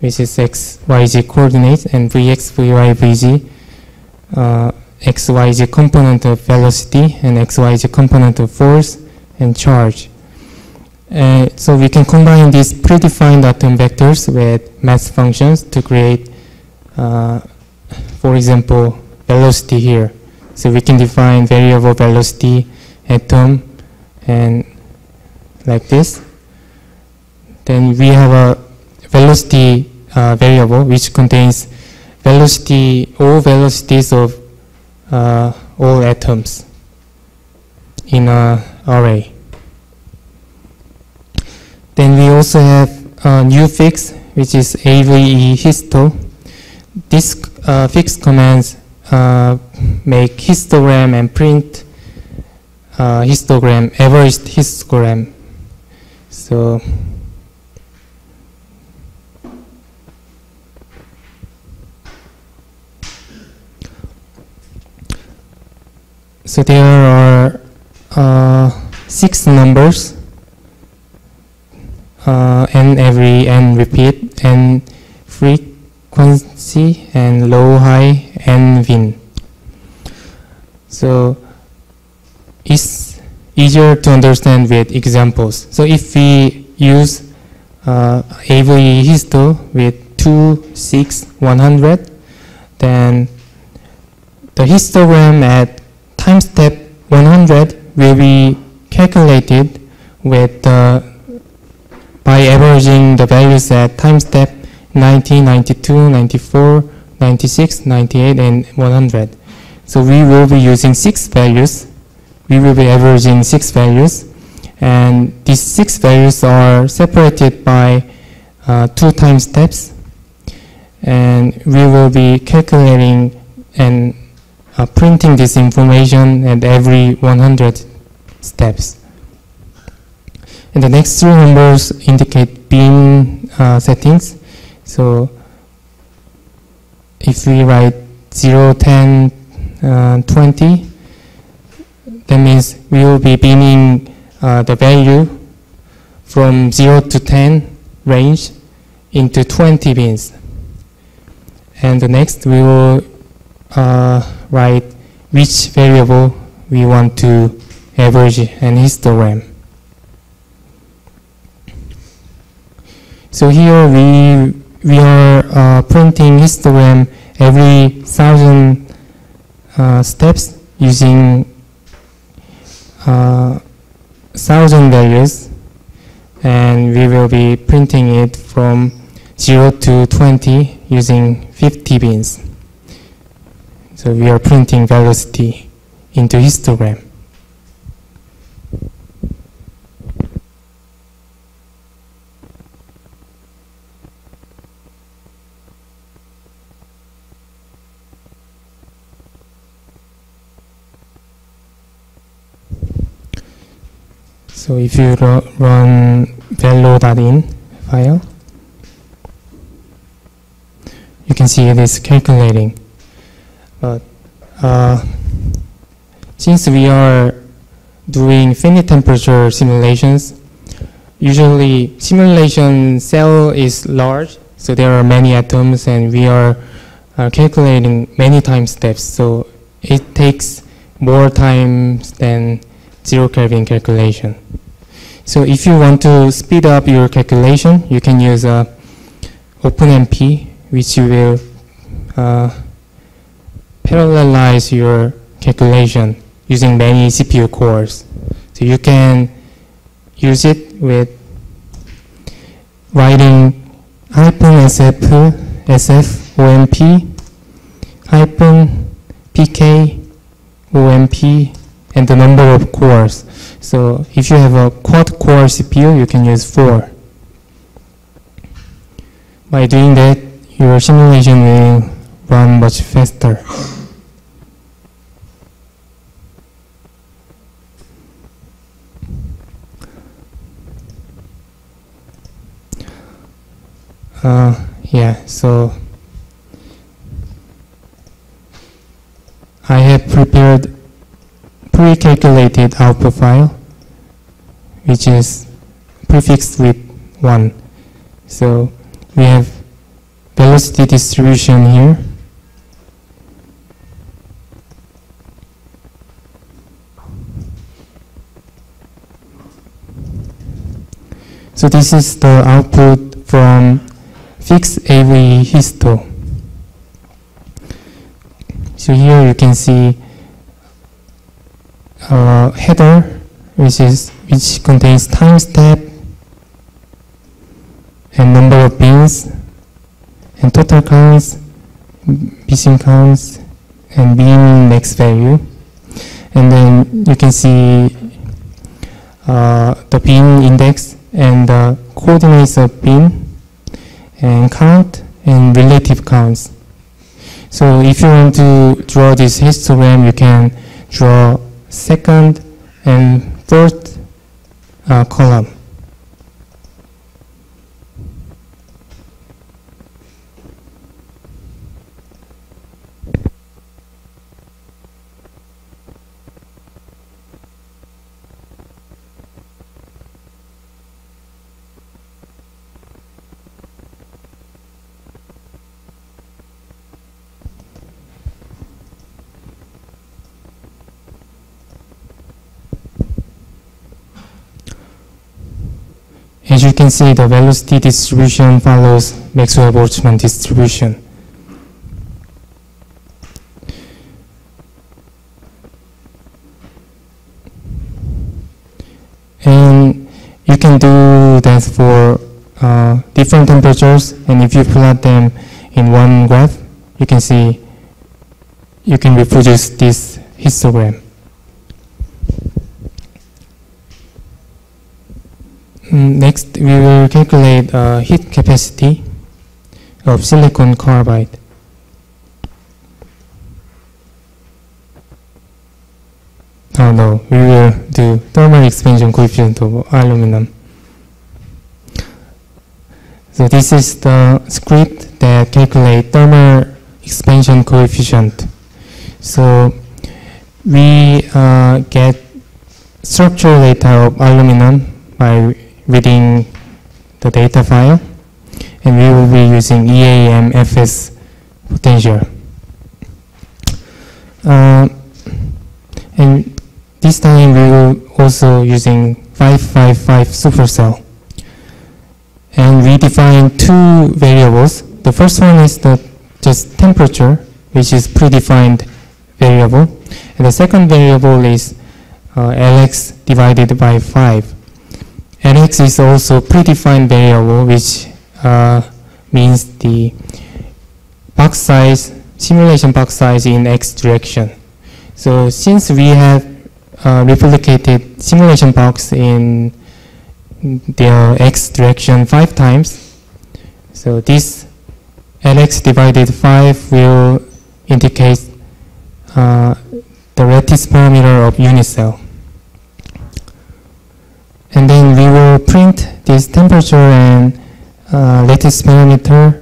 which is XYZ coordinate, and Vx, Vy, Vz, uh, XYZ component of velocity, and XYZ component of force and charge. Uh, so we can combine these predefined atom vectors with mass functions to create, uh, for example, velocity here. So we can define variable velocity atom and like this. Then we have a velocity uh, variable which contains velocity, all velocities of uh, all atoms in an array. Then we also have a new fix which is AVE histo. This uh, fix commands uh, make histogram and print uh, histogram, average histogram. So so there are uh, six numbers uh, and every n repeat and frequency and low high and win. So it's easier to understand with examples. So if we use uh, AVE histo with 2, 6, 100, then the histogram at time step 100 will be calculated with uh, by averaging the values at time step 90, 92, 94, 96, 98, and 100. So we will be using six values. We will be averaging six values. And these six values are separated by uh, two time steps. And we will be calculating and uh, printing this information at every 100 steps. And the next three numbers indicate bin uh, settings. So if we write 0, 10, uh, 20, that means we will be binning uh, the value from 0 to 10 range into 20 bins. And next we will uh, write which variable we want to average an histogram. So here we we are uh, printing histogram every thousand uh, steps using uh, thousand values and we will be printing it from 0 to 20 using 50 bins. So we are printing velocity into histogram. So if you ru run velo.in file, you can see it is calculating. But uh, since we are doing finite temperature simulations, usually simulation cell is large, so there are many atoms and we are uh, calculating many time steps. So it takes more time than zero Kelvin calculation. So if you want to speed up your calculation, you can use uh, OpenMP, which will uh, parallelize your calculation using many CPU cores. So you can use it with writing hyphen SF, SF OMP, hyphen PK OMP and the number of cores. So if you have a quad core CPU, you can use 4. By doing that, your simulation will run much faster. Uh, yeah, so I have prepared pre-calculated output file, which is prefixed with 1. So we have velocity distribution here. So this is the output from fixed AV histo. So here you can see a header which is which contains time step and number of bins and total counts, missing counts, and bin max value. And then you can see uh, the bin index and the coordinates of bin and count and relative counts. So if you want to draw this histogram, you can draw second and third uh, column. As you can see, the velocity distribution follows Maxwell-Boltzmann distribution. And you can do that for uh, different temperatures, and if you plot them in one graph, you can see you can reproduce this histogram. Next, we will calculate uh, heat capacity of silicon carbide. Oh no, we will do thermal expansion coefficient of aluminum. So this is the script that calculate thermal expansion coefficient. So we uh, get structural data of aluminum by reading the data file and we will be using EAMFS potential. Uh, and this time we will also using 555 supercell. And we define two variables. The first one is the just temperature, which is predefined variable. And the second variable is uh, Lx divided by 5. Lx is also predefined variable, which uh, means the box size, simulation box size in x direction. So since we have uh, replicated simulation box in the x direction five times, so this Lx divided 5 will indicate uh, the lattice parameter of unit cell. And then we will print this temperature and uh, lattice parameter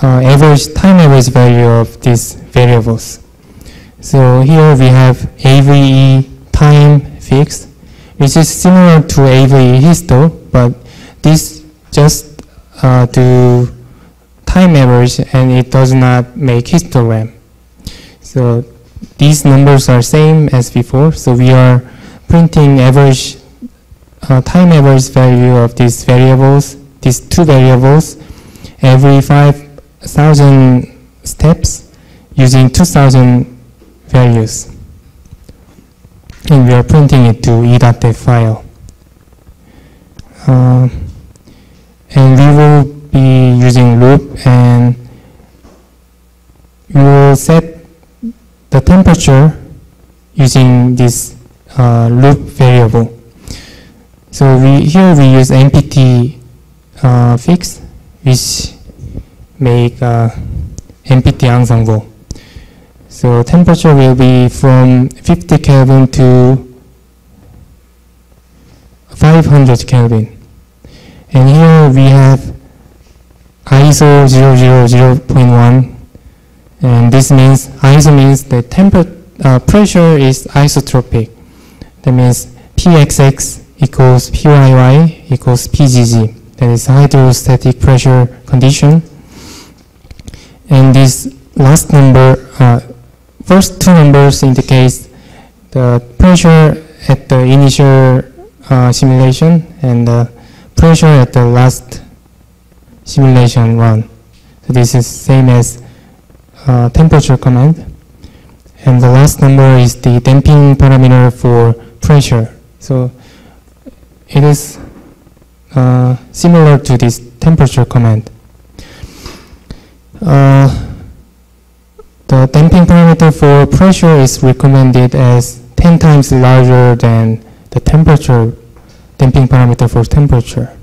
uh, average time average value of these variables. So here we have AVE time fixed, which is similar to AVE histo, but this just uh, do time average and it does not make histogram. So these numbers are same as before, so we are printing average uh, time average value of these variables, these two variables, every 5,000 steps using 2,000 values. And we are printing it to e.def file. Uh, and we will be using loop and we will set the temperature using this uh, loop variable. So we, here we use npt uh, fix, which make uh, npt ensemble. So temperature will be from 50 Kelvin to 500 Kelvin. And here we have ISO 000.1 and this means ISO means the temper, uh, pressure is isotropic. That means Pxx equals Pyy equals Pzz. That is hydrostatic pressure condition. And this last number, uh, first two numbers indicate the pressure at the initial uh, simulation and the pressure at the last simulation run. So this is same as uh, temperature command. And the last number is the damping parameter for pressure. So it is uh, similar to this temperature command. Uh, the damping parameter for pressure is recommended as 10 times larger than the temperature damping parameter for temperature.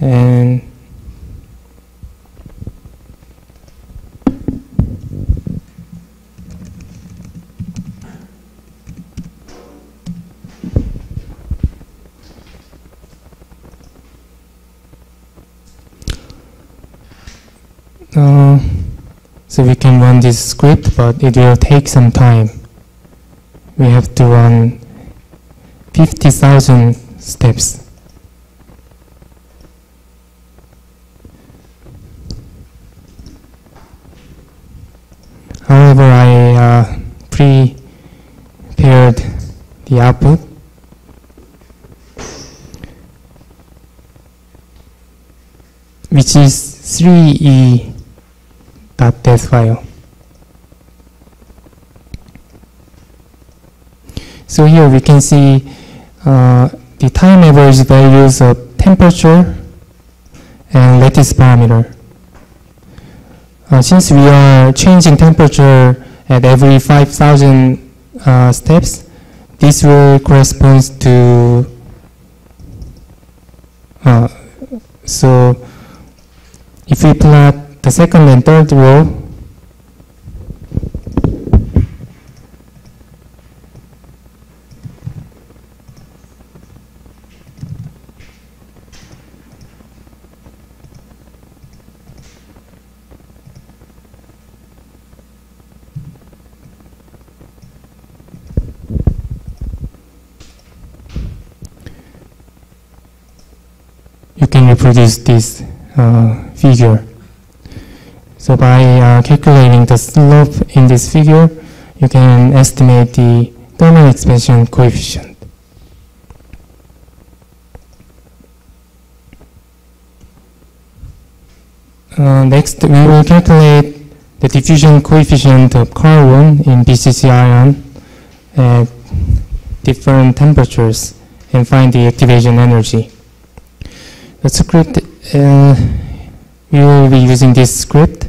And Uh, so we can run this script, but it will take some time. We have to run 50,000 steps. However, I uh, prepared the output. which is 3e .dat file. So here we can see uh, the time average values of temperature and lattice parameter. Uh, since we are changing temperature at every 5,000 uh, steps, this will correspond to uh, so if we plot the second and third row you can reproduce this uh, figure. So by uh, calculating the slope in this figure, you can estimate the thermal expansion coefficient. Uh, next, we will calculate the diffusion coefficient of carbon in BCC iron at different temperatures and find the activation energy. The script, uh, we will be using this script.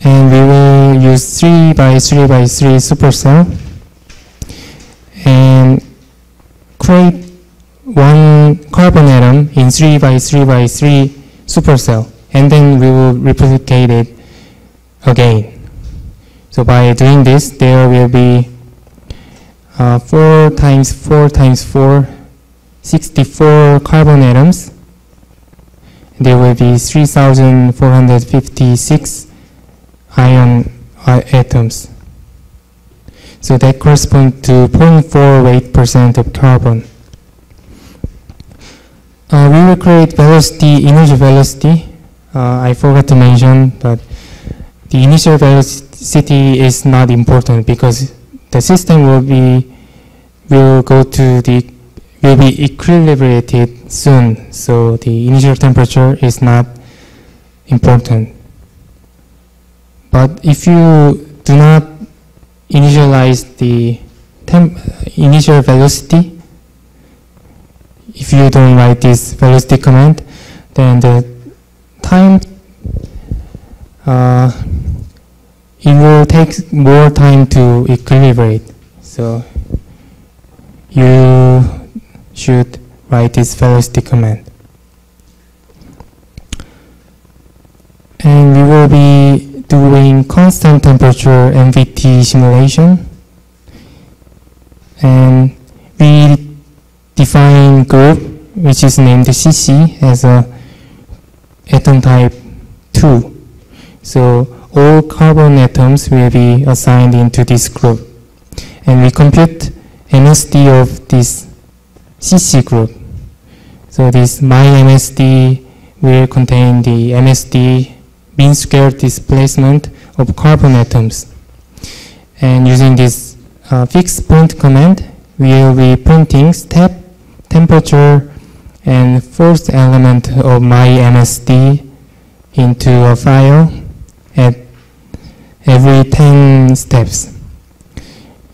And we will use 3 by 3 by 3 supercell. And create one carbon atom in 3 by 3 by 3 supercell. And then we will replicate it again. So by doing this there will be uh, 4 times 4 times 4 64 carbon atoms there will be 3456 iron uh, atoms. So that corresponds to 0.48% of carbon. Uh, we will create velocity, initial velocity. Uh, I forgot to mention, but the initial velocity is not important because the system will be will go to the will be equilibrated soon. So the initial temperature is not important. But if you do not initialize the initial velocity, if you don't write this velocity command, then the time uh, it will take more time to equilibrate. So you should write this velocity command. And we will be doing constant temperature NVT simulation. And we define group, which is named CC, as a atom type 2. So all carbon atoms will be assigned into this group. And we compute MSD of this CC group. So this my MSD will contain the MSD mean square displacement of carbon atoms. And using this uh, fix print command, we will be printing step, temperature, and first element of my MSD into a file at every 10 steps.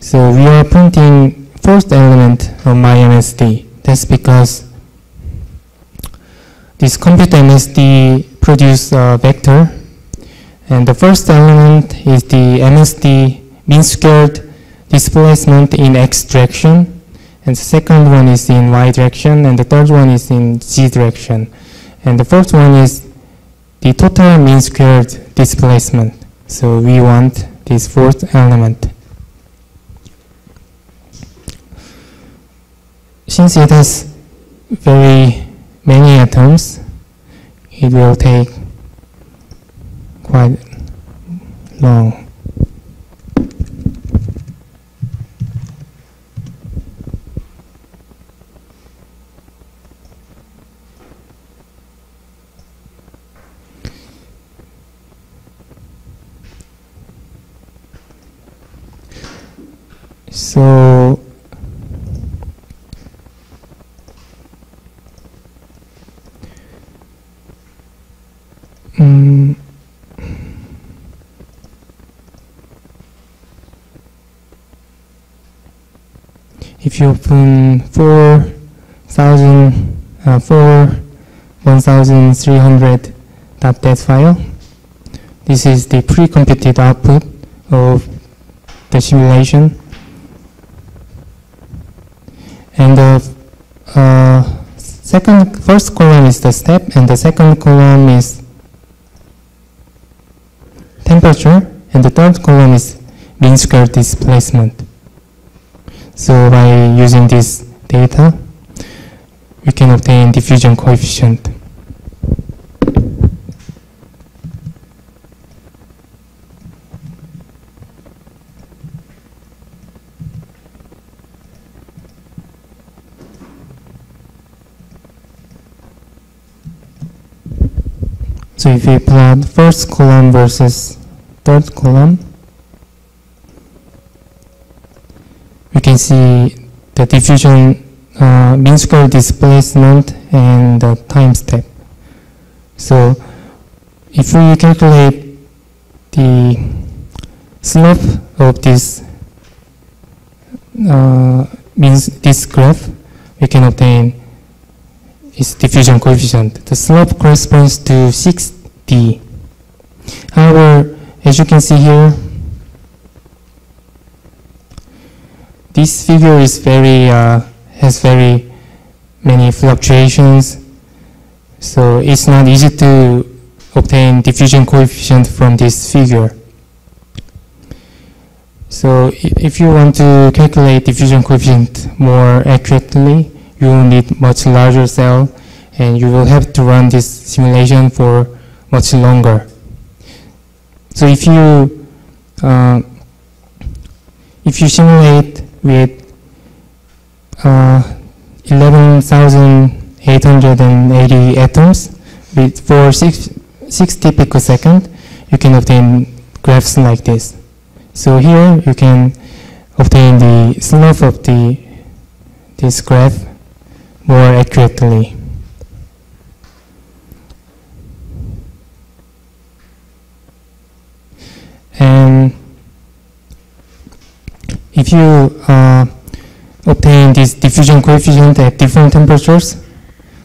So we are printing first element of my MSD. That's because this computer MSD produce a vector and the first element is the MSD mean squared displacement in x direction and the second one is in y direction and the third one is in z direction. And the fourth one is the total mean squared displacement. So we want this fourth element since it has very many atoms, it will take quite long. So Mm. If you open 4,000, uh, 4, 1,300 file, this is the pre-computed output of the simulation. And the uh, second, first column is the step, and the second column is temperature, and the third column is mean square displacement. So by using this data, we can obtain diffusion coefficient. So if we plot first column versus third column, we can see the diffusion uh, mean square displacement and the time step. So if we calculate the slope of this uh, means this graph, we can obtain its diffusion coefficient. The slope corresponds to 6d. However, as you can see here, this figure is very uh, has very many fluctuations, so it's not easy to obtain diffusion coefficient from this figure. So if you want to calculate diffusion coefficient more accurately, you will need much larger cell and you will have to run this simulation for much longer. So if you uh, if you simulate with uh, 11,880 atoms with for six, 60 picosecond, you can obtain graphs like this. So here you can obtain the slope of the this graph more accurately. And if you uh, obtain this diffusion coefficient at different temperatures,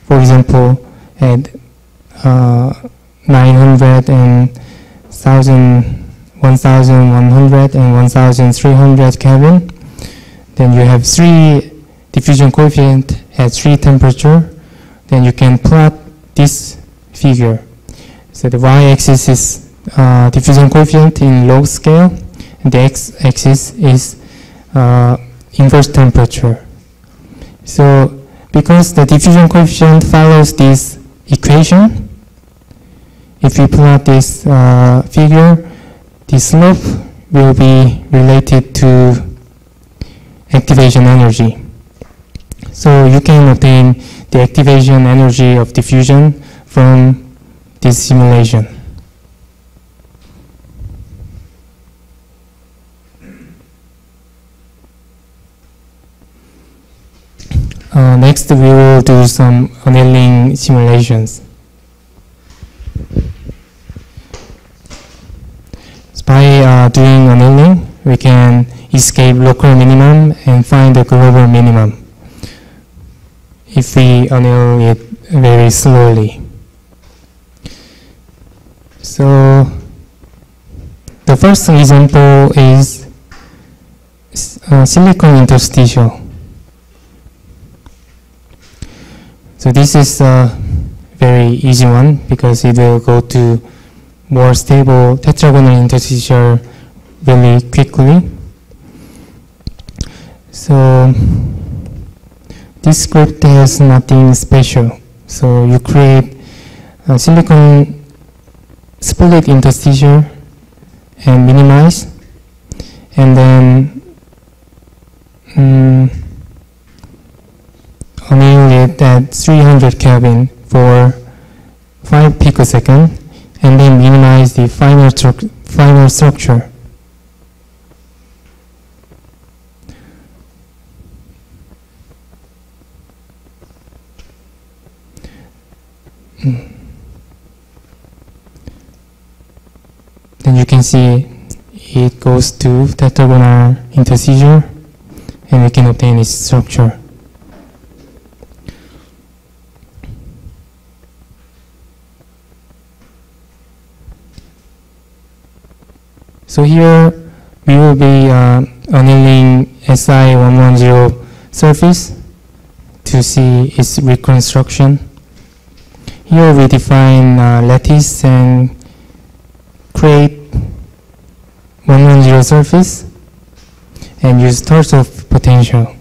for example, at uh, 900 and 1000, 1100 and 1300 Kelvin, then you have three diffusion coefficient at three temperature, then you can plot this figure. So the y-axis is uh, diffusion coefficient in log scale, and the x-axis is uh, inverse temperature. So because the diffusion coefficient follows this equation, if we plot this uh, figure, the slope will be related to activation energy. So you can obtain the activation energy of diffusion from this simulation. Uh, next, we will do some annealing simulations. By uh, doing annealing, we can escape local minimum and find the global minimum if we anneal it very slowly. So the first example is uh, silicon interstitial. So this is a very easy one because it will go to more stable tetragonal interstitial really quickly. So this script has nothing special. So you create a silicon split interstitial and minimize and then um, anneal it at 300 Kelvin for 5 picosecond and then minimize the final, final structure. Then you can see it goes to tetragonal interstitial and we can obtain its structure. So here we will be uh, annealing SI110 surface to see its reconstruction. Here we define uh, lattice and create 110 surface and use Tersoff potential.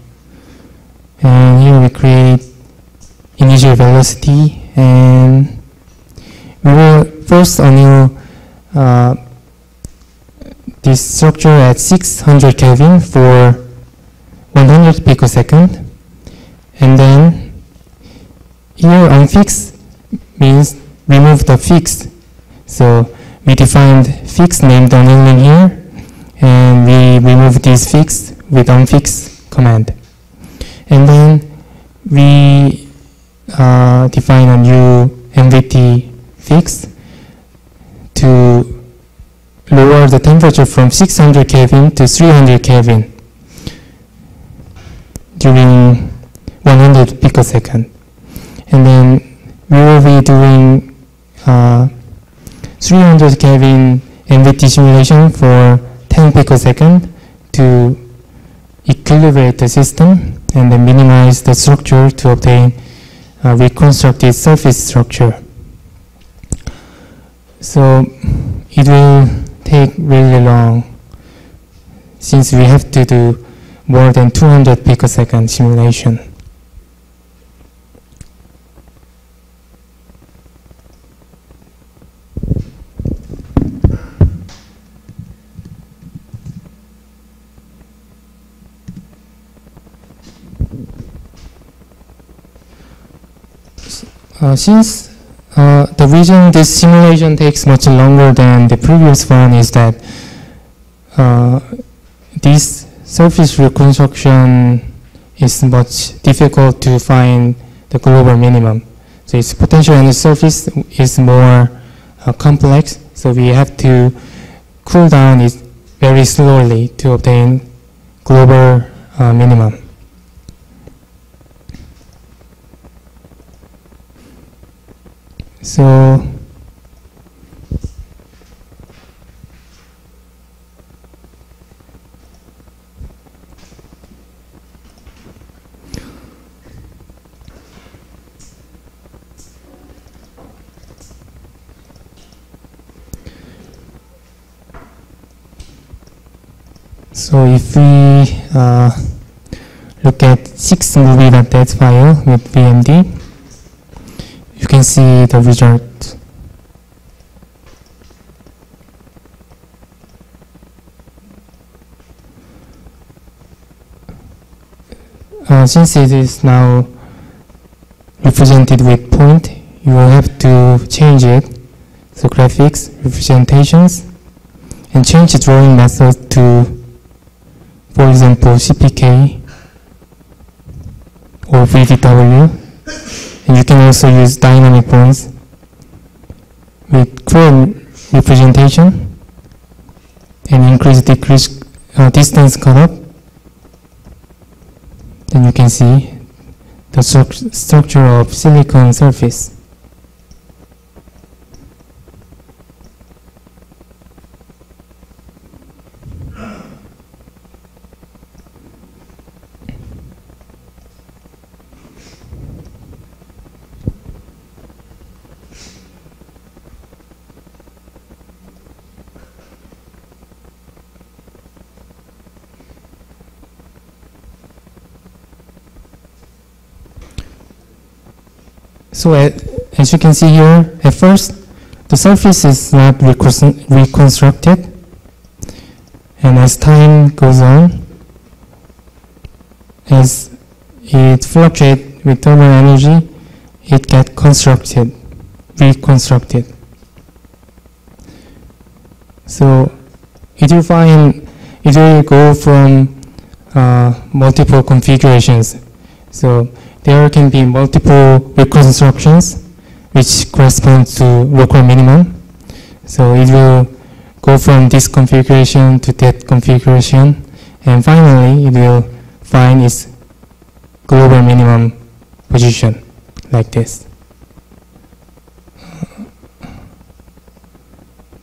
And here we create initial velocity and we will first anneal uh, this structure at 600 Kelvin for 100 picosecond and then here unfix means remove the fix. so we defined fixed named annealing here and we remove this fix with unfix command and then we uh, define a new NVT fix to lower the temperature from 600 Kelvin to 300 Kelvin during 100 picosecond. And then we will be doing uh, 300 Kelvin NVT simulation for 10 picosecond to equilibrate the system and then minimize the structure to obtain a reconstructed surface structure. So it will take really long since we have to do more than 200 picosecond simulation. Uh, since uh, the reason this simulation takes much longer than the previous one is that uh, this surface reconstruction is much difficult to find the global minimum. So its potential on the surface is more uh, complex, so we have to cool down it very slowly to obtain global uh, minimum. So So if we uh, look at six movie that file with VMD, you can see the result. Uh, since it is now represented with point, you will have to change it. So graphics, representations, and change the drawing method to, for example, CPK or VDW. You can also use dynamic points with current representation and increase decrease uh, distance cutoff. Then you can see the stru- structure of silicon surface. So a- as you can see here, at first, the surface is not reconstructed. And as time goes on, as it fluctuates with thermal energy, it gets constructed, reconstructed. So it will find, it will go from uh, multiple configurations. So there can be multiple reconstructions which correspond to local minimum. So it will go from this configuration to that configuration and finally it will find its global minimum position like this.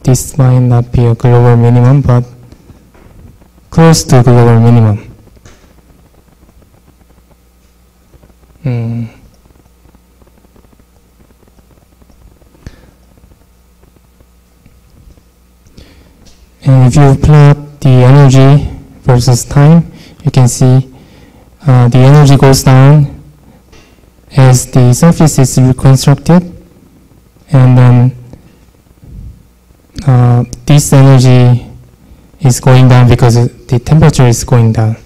This might not be a global minimum but close to global minimum. Hmm. And if you plot the energy versus time, you can see uh, the energy goes down as the surface is reconstructed, and then uh, this energy is going down because the temperature is going down.